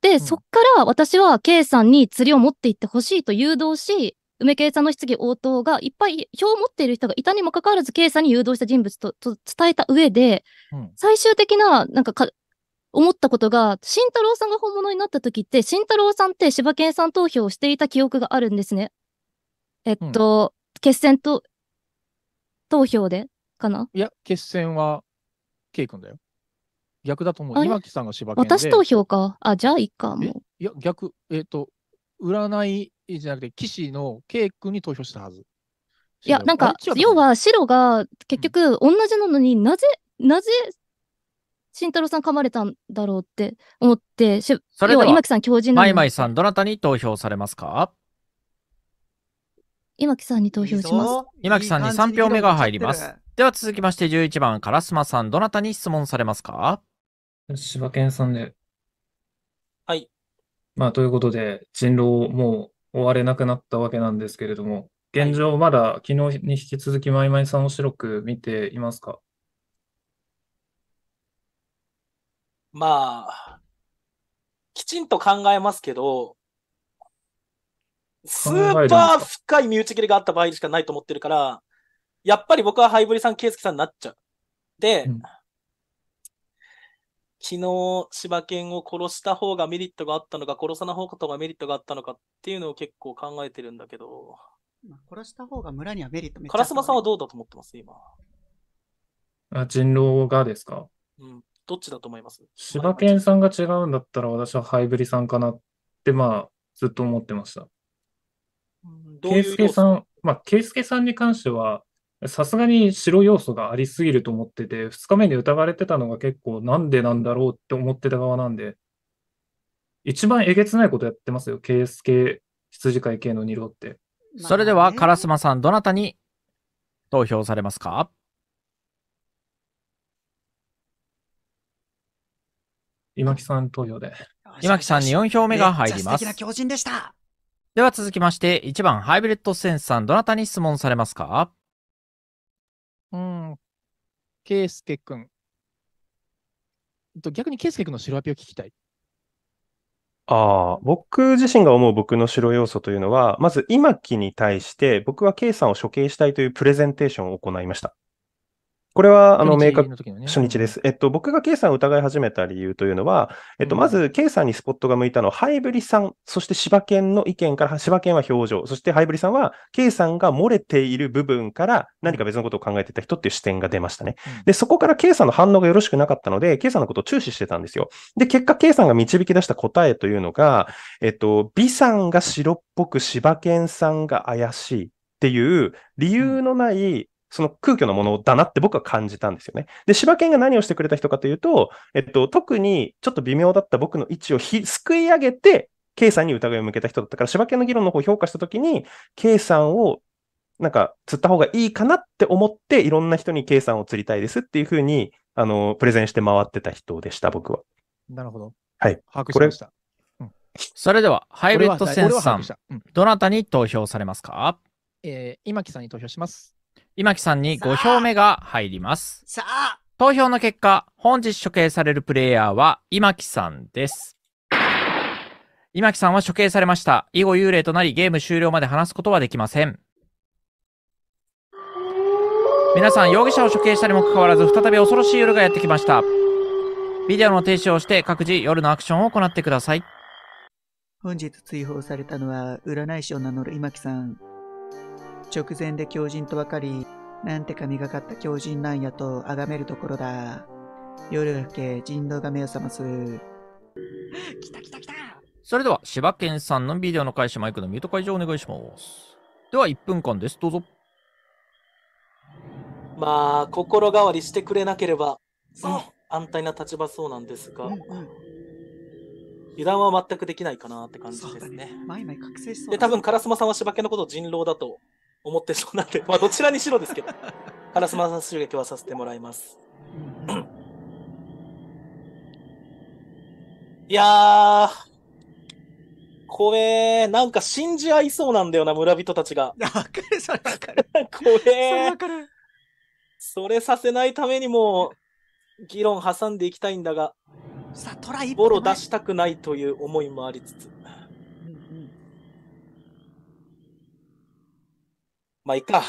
で、そっから私は K さんに釣りを持っていってほしいと誘導し、梅圭さんの質疑応答がいっぱい票を持っている人がいたにもかかわらず K さんに誘導した人物とと伝えた上で、最終的な、なんかか、思ったことが、慎太郎さんが本物になった時って、慎太郎さんって柴犬さん投票をしていた記憶があるんですね。えっと、決選と、投票でかな？いや、決戦は K 君だよ。逆だと思う。今木さんが柴犬で。私投票か。あ、じゃあいいか、もう。いや、逆、えっ、と、占いじゃなくて、騎士の K 君に投票したはず。いや、なんか要は白が結局同じなのになぜ、なぜ、慎太郎さん噛まれたんだろうって思って、しそれでは要は今木さん強靭なのにマイマイさん、どなたに投票されますか？今木さんに投票します。今木さんに3票目が入ります。では続きまして11番、カラスマさん、どなたに質問されますか？柴犬さんで。はい。まあ、ということで、人狼もう終われなくなったわけなんですけれども、現状まだ昨日に引き続きマイマイさんを白く見ていますか？まあ、きちんと考えますけど、スーパー深い身内切れがあった場合しかないと思ってるから、やっぱり僕はハイブリさん、ケイスケさんになっちゃう。で、昨日、柴犬を殺した方がメリットがあったのか、殺さない方がメリットがあったのかっていうのを結構考えてるんだけど、まあ殺した方が村にはメリットめっちゃカラスマさんはどうだと思ってます今？あ、人狼がですか？うん。どっちだと思います？柴犬さんが違うんだったら私はハイブリさんかなって、まあ、ずっと思ってました。どういうケイスケさん、まあ、ケイスケさんに関しては、さすがに白要素がありすぎると思ってて、2日目に疑われてたのが結構なんでなんだろうって思ってた側なんで、一番えげつないことやってますよ、ケイスケ羊飼い系の二郎って。それでは、カラスマさん、どなたに投票されますか？今木さん投票で。今木さんに4票目が入りますでした。では続きまして、1番、ハイブリッドセンスさん、どなたに質問されますか？うん。ケイスケ君。えっと逆にケイスケ君の白アピを聞きたい。ああ、僕自身が思う僕の白要素というのは、まず今期に対して僕は K さんを処刑したいというプレゼンテーションを行いました。これは、あの、明確初日です。えっと、僕が K さんを疑い始めた理由というのは、えっと、まず K さんにスポットが向いたのは、ハイブリさん、そして柴犬の意見から、柴犬は表情、そしてハイブリさんは K さんが漏れている部分から何か別のことを考えていた人っていう視点が出ましたね。で、そこから K さんの反応がよろしくなかったので、K さんのことを注視してたんですよ。で、結果 K さんが導き出した答えというのが、えっと、美さんが白っぽく柴犬さんが怪しいっていう理由のない、その空虚なものだなって僕は感じたんですよね。で、柴犬が何をしてくれた人かというと、えっと、特にちょっと微妙だった僕の位置をひすくい上げて、K さんに疑いを向けた人だったから、柴犬の議論の方を評価したときに、K さんをなんか釣った方がいいかなって思って、いろんな人に K さんを釣りたいですっていうふうに、あの、プレゼンして回ってた人でした、僕は。なるほど。はい。把握しました。それでは、ハイブリッドセンスさんうん、どなたに投票されますか？えー、今木さんに投票します。今木さんに5票目が入ります。さあ投票の結果、本日処刑されるプレイヤーは今木さんです。今木さんは処刑されました。以後幽霊となりゲーム終了まで話すことはできません。皆さん、容疑者を処刑したにもかかわらず、再び恐ろしい夜がやってきました。ビデオの停止をして各自夜のアクションを行ってください。本日追放されたのは占い師を名乗る今木さん。直前で狂人と分かり、なんて神がかった狂人なんやと崇めるところだ。夜が更け人狼が目を覚ます。来た来た来たそれでは、柴犬さんのビデオの開始マイクのミュート解除お願いします。では、1分間です。どうぞ。まあ、心変わりしてくれなければ、安泰な立場そうなんですが、油断は全くできないかなって感じですね。前々覚醒しそうで、多分、烏丸さんは柴犬のことを人狼だと思ってそうなんで、まあ、どちらにしろですけど、烏丸さん襲撃はさせてもらいます。いやー、怖え、なんか信じ合いそうなんだよな、村人たちが。わかる、それわかる。怖えわ。かる。それさせないためにも、議論挟んでいきたいんだが、さあ、トライボロ出したくないという思いもありつつ。まあいいか。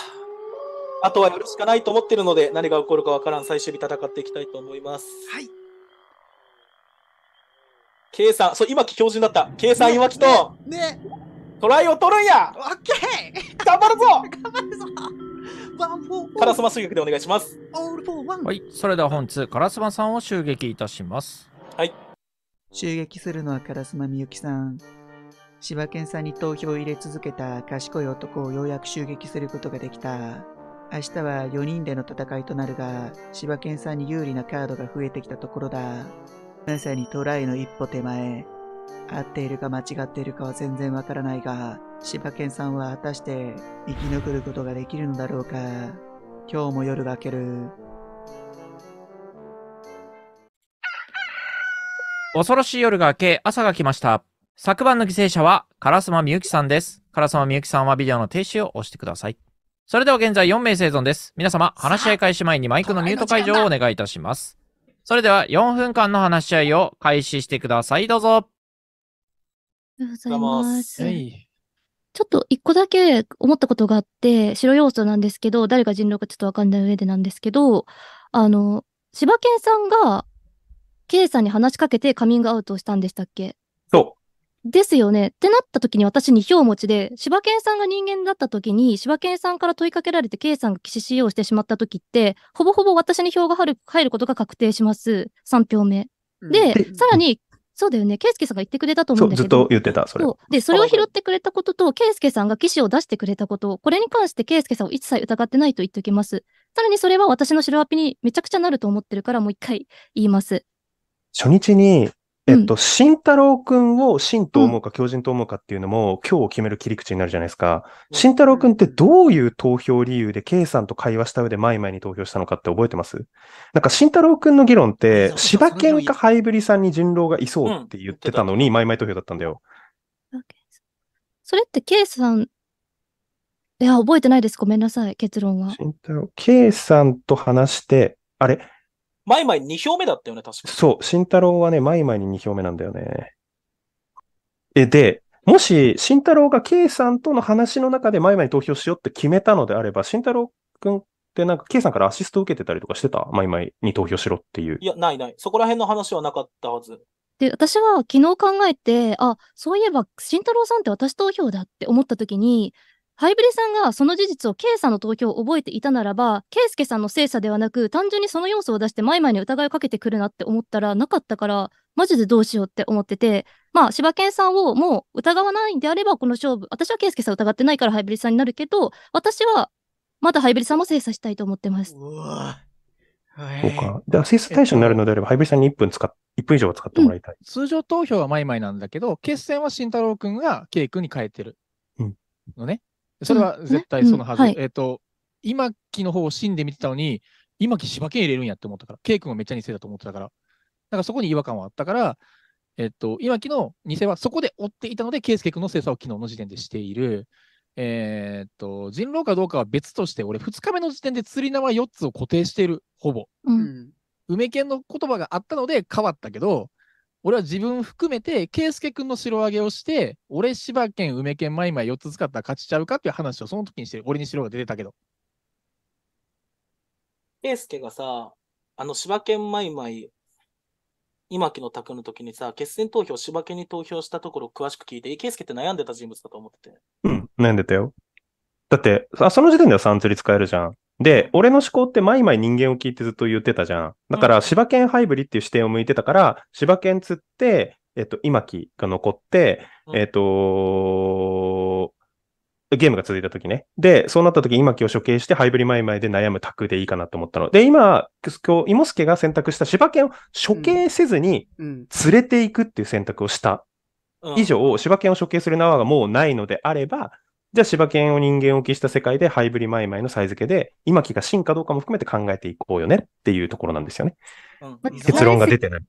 あとはやるしかないと思ってるので、何が起こるかわからん最終日戦っていきたいと思います。はい。K さん、そう、今木強靭だった。K さん、今木と、ねトライを取るんやオッケー頑張るぞ頑張るぞワンフォーカラスマ襲撃でお願いします。オールフォーワンはい、それでは本日、烏丸さんを襲撃いたします。はい。襲撃するのは烏丸みゆきさん。柴犬さんに投票を入れ続けた賢い男をようやく襲撃することができた。明日は4人での戦いとなるが、柴犬さんに有利なカードが増えてきたところだ。まさにトライの一歩手前。合っているか間違っているかは全然わからないが、柴犬さんは果たして生き残ることができるのだろうか。今日も夜が明ける。恐ろしい夜が明け、朝が来ました。昨晩の犠牲者は、烏丸みゆきさんです。烏丸みゆきさんはビデオの停止を押してください。それでは現在4名生存です。皆様、話し合い開始前にマイクのミュート解除をお願いいたします。それでは4分間の話し合いを開始してください。どうぞ。ありがとうございます。はい。ちょっと一個だけ思ったことがあって、白要素なんですけど、誰が人狼かちょっとわかんない上でなんですけど、あの、柴犬さんが、K さんに話しかけてカミングアウトをしたんでしたっけ？そですよね。ってなった時に私2票持ちで、柴犬さんが人間だった時に、柴犬さんから問いかけられて K さんが騎士使用してしまった時って、ほぼほぼ私に票が入る入ることが確定します。3票目。で、さらに、そうだよね。ケイスケさんが言ってくれたと思そうう、ずっんだけど。と言ってた、それ。そうで、それを拾ってくれたことと、ケイスケさんが騎士を出してくれたこと、これに関してケイスケさんを一切疑ってないと言っておきます。さらにそれは私の白アピにめちゃくちゃなると思ってるから、もう一回言います。初日に、えっと、慎太郎くんを真と思うか狂人と思うかっていうのも、今日を決める切り口になるじゃないですか。慎太郎くんってどういう投票理由で K さんと会話した上でマイマイに投票したのかって覚えてます？なんか慎太郎くんの議論って、柴犬かハイブリさんに人狼がいそうって言ってたのに、マイマイ投票だったんだよ。それってケイさん、いや、覚えてないです。ごめんなさい、結論は。慎太郎、K さんと話して、あれ？前々2票目だったよね、確か。そう、慎太郎はね、マイマイに2票目なんだよね。え、で、もし、慎太郎が K さんとの話の中でマイマイに投票しようって決めたのであれば、慎太郎くんってなんか K さんからアシスト受けてたりとかしてた？マイマイに投票しろっていう。いや、ないない。そこら辺の話はなかったはず。で、私は昨日考えて、あ、そういえば、慎太郎さんって私投票だって思った時に、ハイブリさんがその事実を K さんの投票を覚えていたならば、ケイスケさんの精査ではなく、単純にその要素を出してマイマイに疑いをかけてくるなって思ったらなかったから、マジでどうしようって思ってて、まあ、柴犬さんをもう疑わないんであれば、この勝負、私はケイスケさん疑ってないからハイブリさんになるけど、私はまだハイブリさんも精査したいと思ってます。そうか。じゃあ、精査対象になるのであれば、ハイブリさんに1分使っ、1分以上は使ってもらいたい。通常投票はマイマイなんだけど、決戦は慎太郎くんが K 君に変えてるうんのね。それは絶対そのはず。うんはいえっ、と、今木の方を死んで見てたのに、今木柴犬入れるんやって思ったから、K 君はめっちゃ偽だと思ってたから、だからそこに違和感はあったから、えっ、と、今木の偽はそこで追っていたので、圭介君の精査を昨日の時点でしている。えっ、と、人狼かどうかは別として、俺2日目の時点で釣り縄4つを固定している、ほぼ。うん。梅犬の言葉があったので変わったけど、俺は自分含めて、圭介君の白上げをして、俺、柴犬、梅犬、マイマイ4つ使ったら勝ちちゃうかっていう話をその時にしてる。俺に白が出てたけど。ケイスケがさ、あの、柴犬マイマイ、今木の卓の時にさ、決戦投票、柴犬に投票したところを詳しく聞いて、えケイスケって悩んでた人物だと思ってて。うん、悩んでたよ。だって、あその時点では3釣り使えるじゃん。で、俺の思考ってマイマイ人間を聞いてずっと言ってたじゃん。だから、柴犬ハイブリっていう視点を向いてたから、柴犬釣って、えっと、今木が残って、えっと、ゲームが続いた時ね。で、そうなった時、今木を処刑して、ハイブリマイマイで悩む卓でいいかなと思ったの。で、今、今日、イモスケが選択した柴犬を処刑せずに、うん。連れていくっていう選択をしたうん以上、柴犬を処刑する縄がもうないのであれば、じゃあ柴犬を人間置きした世界でハイブリマイマイのさい付けで、今木が真かどうかも含めて考えていこうよねっていうところなんですよね。うん結論が出てない。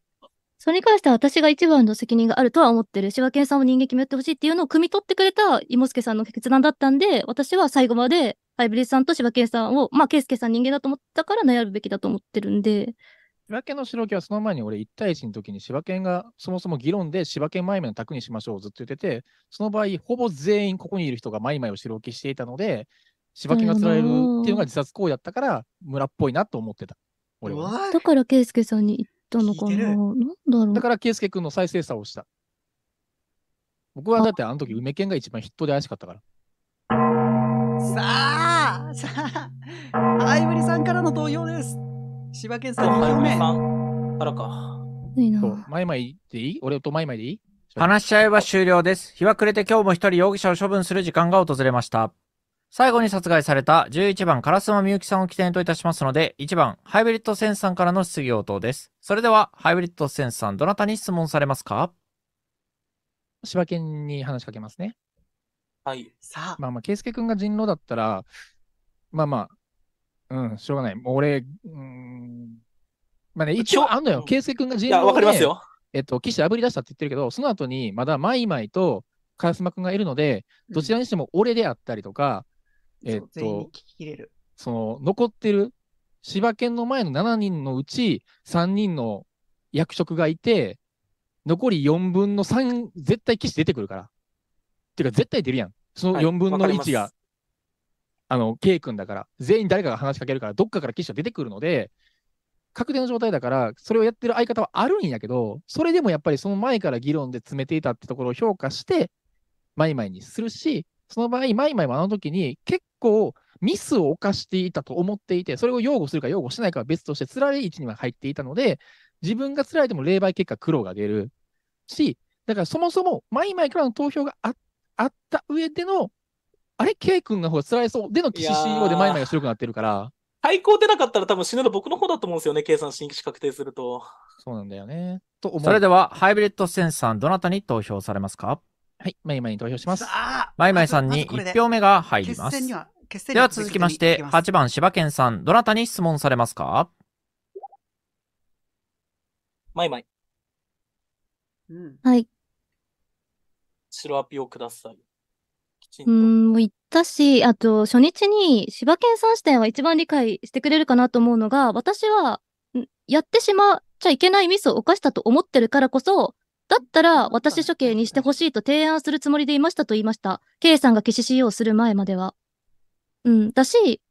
それに関しては私が一番の責任があるとは思ってる。柴犬さんを人間決めてほしいっていうのを汲み取ってくれた芋助さんの決断だったんで、私は最後までハイブリさんと柴犬さんを、まあ、圭介さん人間だと思ったから悩むべきだと思ってるんで、柴犬の白木はその前に俺1対1の時に柴犬がそもそも議論で柴犬マイマイの卓にしましょうをずっと言ってて、その場合、ほぼ全員ここにいる人がマイマイを白置きしていたので、柴犬が釣られるっていうのが自殺行為だったから、村っぽいなと思ってた。俺はね、だから圭介さんに言ったのかな？なんだろうだから、圭介君の再生産をした。僕はだってあの時、梅犬が一番ヒットで怪しかったから。さあ、さあ、ハイブリさんからの投票です。柴犬さん2票目。からか。いいなそうマイマイでいい？俺とマイマイでいい？話し合いは終了です。日は暮れて今日も一人容疑者を処分する時間が訪れました。最後に殺害された11番烏丸みゆきさんを起点といたしますので、1番ハイブリッドセンさんからの質疑応答です。それでは、ハイブリッドセンさん、どなたに質問されますか？柴犬に話しかけますね。はい。さあ、まあまあ、圭介君が人狼だったら、まあまあ、うん、しょうがない。もう俺、うーん、まあね、一応あんのよ。圭介君が人いや、狼でわかりますよ。えっと、騎士炙り出したって言ってるけど、その後にまだマイマイと烏丸君がいるので、どちらにしても俺であったりとか、えっそう全員にと。その残ってる柴犬の前の7人のうち3人の役職がいて、残り4分の3、絶対騎士出てくるから。てか、絶対出るやん。そのはい4分のわかります1が、あの、K 君だから、全員誰かが話しかけるから、どっかから騎士は出てくるので、確定の状態だから、それをやってる相方はあるんやけど、それでもやっぱりその前から議論で詰めていたってところを評価して、マイマイにするし、その場合、マイマイはあの時に結構ミスを犯していたと思っていて、それを擁護するか擁護しないかは別として、つられ位置には入っていたので、自分がつられても霊媒結果、黒が出るし、だからそもそもマイマイからの投票があった上での、あれ、K 君の方がつられそうでの騎士 CEO でマイマイが白くなってるから、対抗出なかったら多分死ぬの僕の方だと思うんですよね、計算新規確定すると。そうなんだよね。と思う。それでは、ハイブリッドセンさん、どなたに投票されますか？はい、マイマイに投票します。マイマイさんに1票目が入ります。決戦には、決戦にでは続きまして、確実に行き8番柴犬さん、どなたに質問されますか？マイマイ、うん。はい。白アピをください。きちんうーん、もう言ったし、あと、初日に柴犬さん視点は一番理解してくれるかなと思うのが、私は、んやってしまっちゃいけないミスを犯したと思ってるからこそ、だったら、私処刑にしてほしいと提案するつもりでいましたと言いました。K さんが消し CO をする前までは。うん、だし、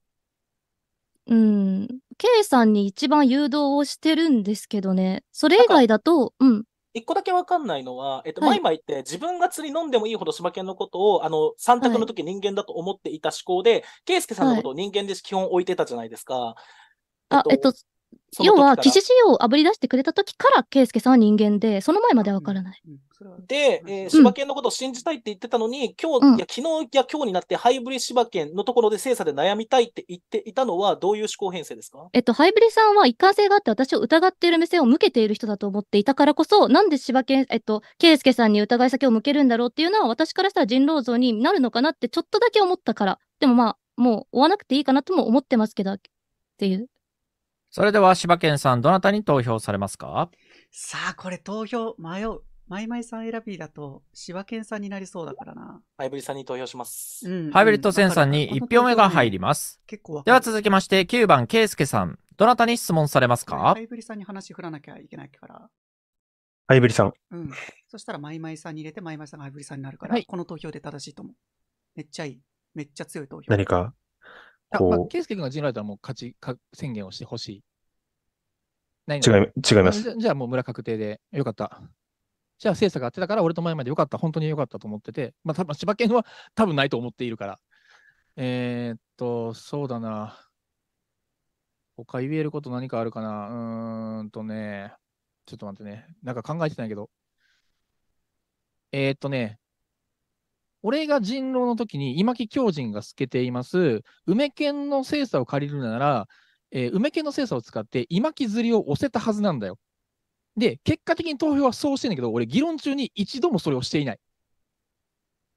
うん、K さんに一番誘導をしてるんですけどね。それ以外だと、うん。一個だけわかんないのは、えっと、はい。マイマイって自分が釣り飲んでもいいほど柴犬のことを、あの、三択の時人間だと思っていた思考で、ケイスケさんのことを人間で基本置いてたじゃないですか。あ、えっと、その時から要は、騎士仕様をあぶり出してくれた時から、ケイスケさんは人間で、その前まではわからない。で、えー、柴犬のことを信じたいって言ってたのに、今日、いや、昨日や今日になってハイブリ柴犬のところで精査で悩みたいって言っていたのは、どういう思考編成ですか？えっと、ハイブリさんは一貫性があって私を疑っている目線を向けている人だと思っていたからこそ、なんで柴犬、えっと、ケイスケさんに疑い先を向けるんだろうっていうのは、私からしたら人狼像になるのかなってちょっとだけ思ったから。でもまあ、もう追わなくていいかなとも思ってますけど、っていう。それでは柴犬さん、どなたに投票されますか？さあ、これ投票迷う。マイマイさん選びだと、柴犬さんになりそうだからな。ハイブリさんに投票します。うんハイブリッドセンさんに1票目が入ります。結構では続きまして、9番、ケイスケさん、どなたに質問されますか？ハイブリさんに話振らなきゃいけないから。ハイブリさん。うん。そしたら、マイマイさんに入れて、マイマイさんがハイブリさんになるから、この投票で正しいと思う。めっちゃいい。めっちゃ強い投票。何か、あ、まあこ、ケイスケ君が陣雷だったらもう勝ちか宣言をしてほしい。ない違い違いますじゃじゃあもう村確定でよかった。じゃあ精査が合ってたから俺と前までよかった。本当によかったと思ってて。まあ多分柴犬は多分ないと思っているから。えー、っと、そうだな。他言えること何かあるかな？うーんとね。ちょっと待ってね。なんか考えてたんやけど。えー、っとね。俺が人狼の時に、今木狂人が透けています、梅犬の精査を借りるなら、えー梅犬の精査を使って、今木釣りを押せたはずなんだよ。で、結果的に投票はそうしてんだけど、俺、議論中に一度もそれをしていない。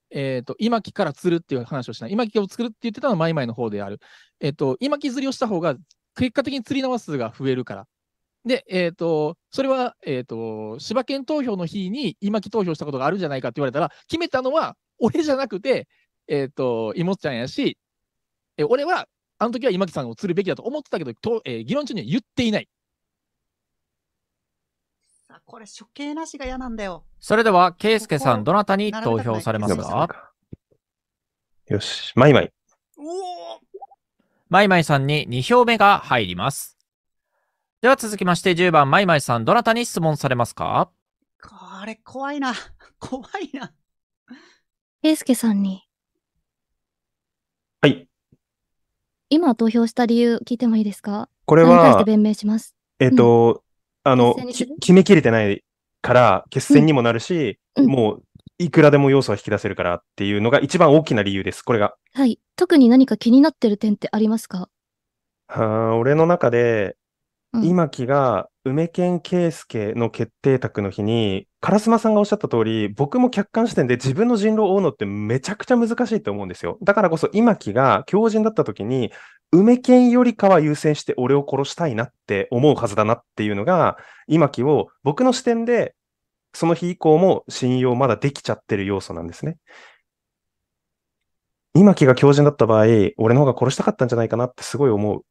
えっ、と、今木から釣るっていう話をしない。今木を作るって言ってたのはマイマイの方である。えっ、と、今木釣りをした方が、結果的に釣り縄数が増えるから。で、えっ、と、それは、えっ、と、柴犬投票の日に今木投票したことがあるんじゃないかって言われたら、決めたのは俺じゃなくて、えっ、と、妹ちゃんやし、え俺は、あの時は今木さんを釣るべきだと思ってたけど、とえー議論中には言っていない。さあ、これ処刑なしが嫌なんだよ。それでは、ケイスケさん、どなたに投票されますか？よし、マイマイ。マイマイさんに2票目が入ります。では続きまして10番、マイマイさん、どなたに質問されますか？これ怖いな。怖いな。ケイスケさんに。はい。今投票した理由聞いてもいいですか？これは何に対して弁明します？えっと、あの決戦に、する？き決めきれてないから、決戦にもなるし、もう、いくらでも要素は引き出せるからっていうのが一番大きな理由です。これが。はい。特に何か気になってる点ってありますか？はあ俺の中で、今木が梅健圭介の決定卓の日に、烏丸さんがおっしゃった通り、僕も客観視点で自分の人狼を追うのってめちゃくちゃ難しいと思うんですよ。だからこそ今木が強人だった時に、梅健よりかは優先して俺を殺したいなって思うはずだなっていうのが、今木を僕の視点で、その日以降も信用まだできちゃってる要素なんですね。今木が強人だった場合、俺の方が殺したかったんじゃないかなってすごい思う。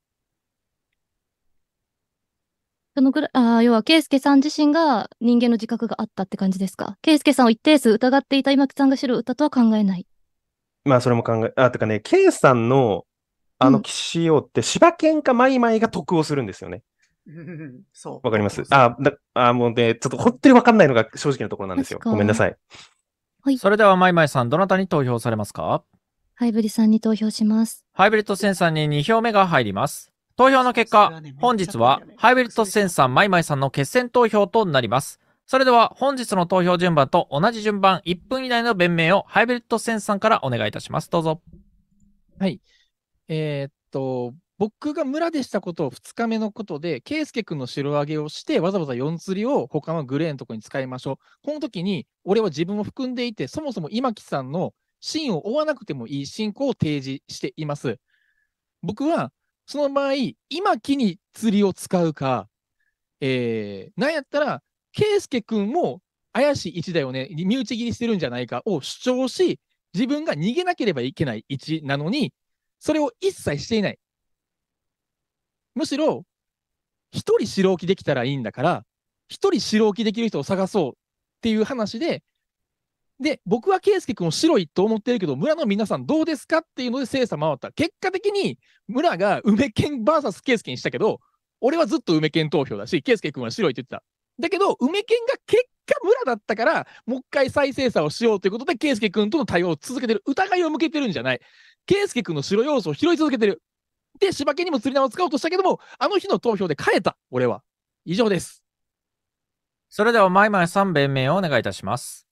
そのぐらい、ああ、要は、ケイスケさん自身が人間の自覚があったって感じですか？ケイスケさんを一定数疑っていた今木さんが白を打ったとは考えない。まあ、それも考え、あ、てかね、ケイさんの、あの、騎士用って、柴犬かマイマイが得をするんですよね。う んそう。わかります？あ、だ、あ、もうね、ちょっと本当にわかんないのが正直なところなんですよ。ごめんなさい。それでは、マイマイさん、どなたに投票されますか？ハイブリさんに投票します。ハイブリッドセンさんに2票目が入ります。投票の結果、本日はハイブリッドセンさん、マイマイさんの決選投票となります。それでは本日の投票順番と同じ順番1分以内の弁明をハイブリッドセンさんからお願いいたします。どうぞ。はい。えーっと、僕が村でしたことを2日目のことで、圭介君の城上げをして、わざわざ4釣りを他のグレーのところに使いましょう。この時に、俺は自分を含んでいて、そもそも今木さんの芯を追わなくてもいい信仰を提示しています。僕は、その場合、今木に釣りを使うか、えー、なんやったら、圭介君も怪しい位置だよね、身内切りしてるんじゃないかを主張し、自分が逃げなければいけない位置なのに、それを一切していない。むしろ、一人白置きできたらいいんだから、一人白置きできる人を探そうっていう話で、で、僕は圭介君を白いと思ってるけど、村の皆さんどうですかっていうので精査回った。結果的に村が梅健 VS 圭介にしたけど、俺はずっと梅健投票だし、圭介君は白いって言ってた。だけど、梅健が結果村だったから、もう一回再精査をしようということで、圭介君との対応を続けてる。疑いを向けてるんじゃない。圭介君の白要素を拾い続けてる。で、柴犬にも釣り縄を使おうとしたけども、あの日の投票で変えた。俺は。以上です。それでは、マイマイさん弁明をお願いいたします。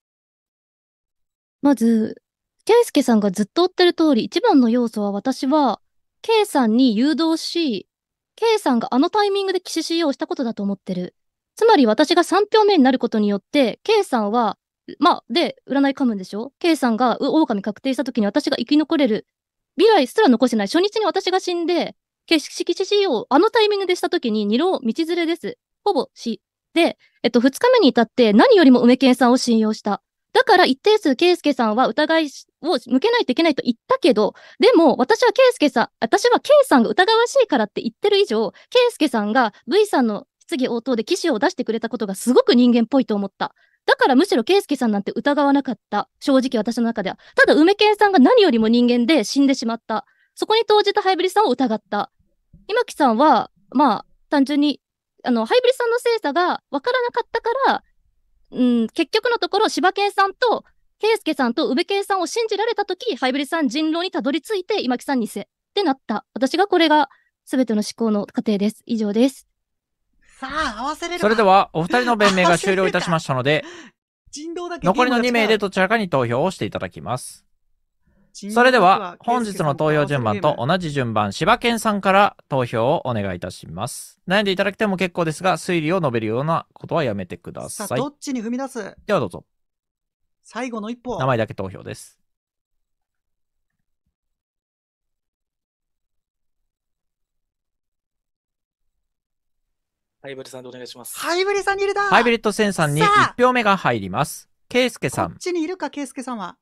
まず、ケイスケさんがずっと追ってる通り、一番の要素は私は、ケイさんに誘導し、ケイさんがあのタイミングで騎士 CO をしたことだと思ってる。つまり私が3票目になることによって、ケイさんは、まあ、で、占い噛むんでしょ？ケイさんが狼確定した時に私が生き残れる。未来すら残してない。初日に私が死んで、騎士 CO をあのタイミングでした時に二郎道連れです。ほぼ死。で、えっと、2日目に至って何よりも梅健さんを信用した。だから一定数、圭介さんは疑いを向けないといけないと言ったけど、でも私は圭介さん、私は圭さんが疑わしいからって言ってる以上、圭介さんが V さんの質疑応答で騎士を出してくれたことがすごく人間っぽいと思った。だからむしろ圭介さんなんて疑わなかった。正直私の中では。ただ梅健さんが何よりも人間で死んでしまった。そこに投じたハイブリさんを疑った。今木さんは、まあ、単純に、あの、ハイブリさんの精査が分からなかったから、うん、結局のところ、柴犬さんと、圭介さんと宇部圭さんを信じられたとき、ハイブリさん人狼にたどり着いて、今木さんにせってなった。私がこれが全ての思考の過程です。以上です。さあ、合わせれるそれでは、お二人の弁明が終了いたしましたので、人狼だけ残りの2名でとどちらかに投票をしていただきます。それでは、本日の投票順番と同じ順番、柴犬さんから投票をお願いいたします。悩んでいただきても結構ですが、推理を述べるようなことはやめてくださあ、さいど。っちに踏み出す？ではどうぞ。最後の一歩。名前だけ投票です。ハイブリさんでお願いします。ハイブリさんに入れたハイブリッドセンさんにさあ1票目が入ります。ケイスケさんこっ、ちにいるか、ケイスケさんは。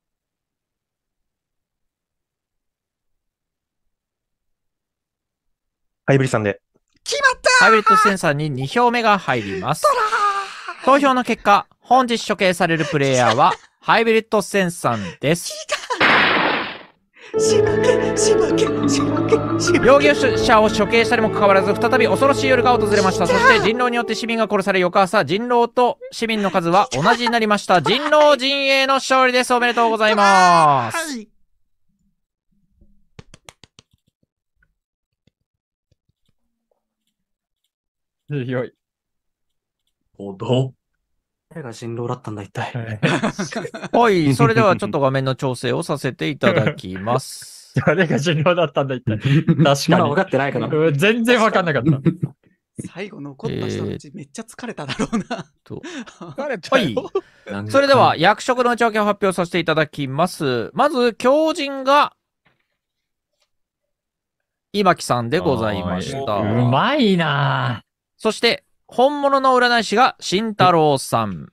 ハイブリさんで。決まったハイブリッドセンさんに2票目が入ります。投票の結果、本日処刑されるプレイヤーは、ハイブリッドセンさんです。しばけ、しばけ、しばけ、しばけ。容疑者を処刑したにもかかわらず、再び恐ろしい夜が訪れました。そして人狼によって市民が殺され、翌朝、人狼と市民の数は同じになりました。人狼陣営の勝利です。おめでとうございます。はい。強い。ほど。誰が人狼だったんだ、一体。は い、それではちょっと画面の調整をさせていただきます。誰が人狼だったんだ、一体。確かに。まだ分かってないかな。うん全然分かんなかった。最後残った人たちめっちゃ疲れただろうな。と疲れたはいよ。それでは、役職の内訳を発表させていただきます。まず、狂人が、今木さんでございました。うまいなそして、本物の占い師が慎太郎さん。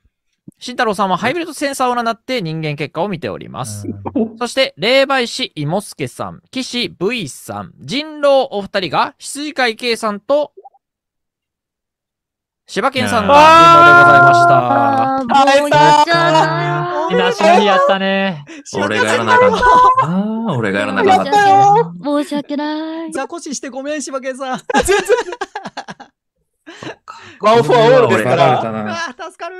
慎太郎さんはハイブリッドセンサーを占って人間結果を見ております。そして、霊媒師芋助さん、騎士 V さん、人狼お二人が羊飼い K さんと、柴犬さんが人狼でございました。あー、もうやっちゃみなしの日やったね。俺がやらなかった。ああ、俺がやらなかった。申し訳ない。ザコシしてごめん、柴犬さん。ワンフォアオールですから。あー助かる。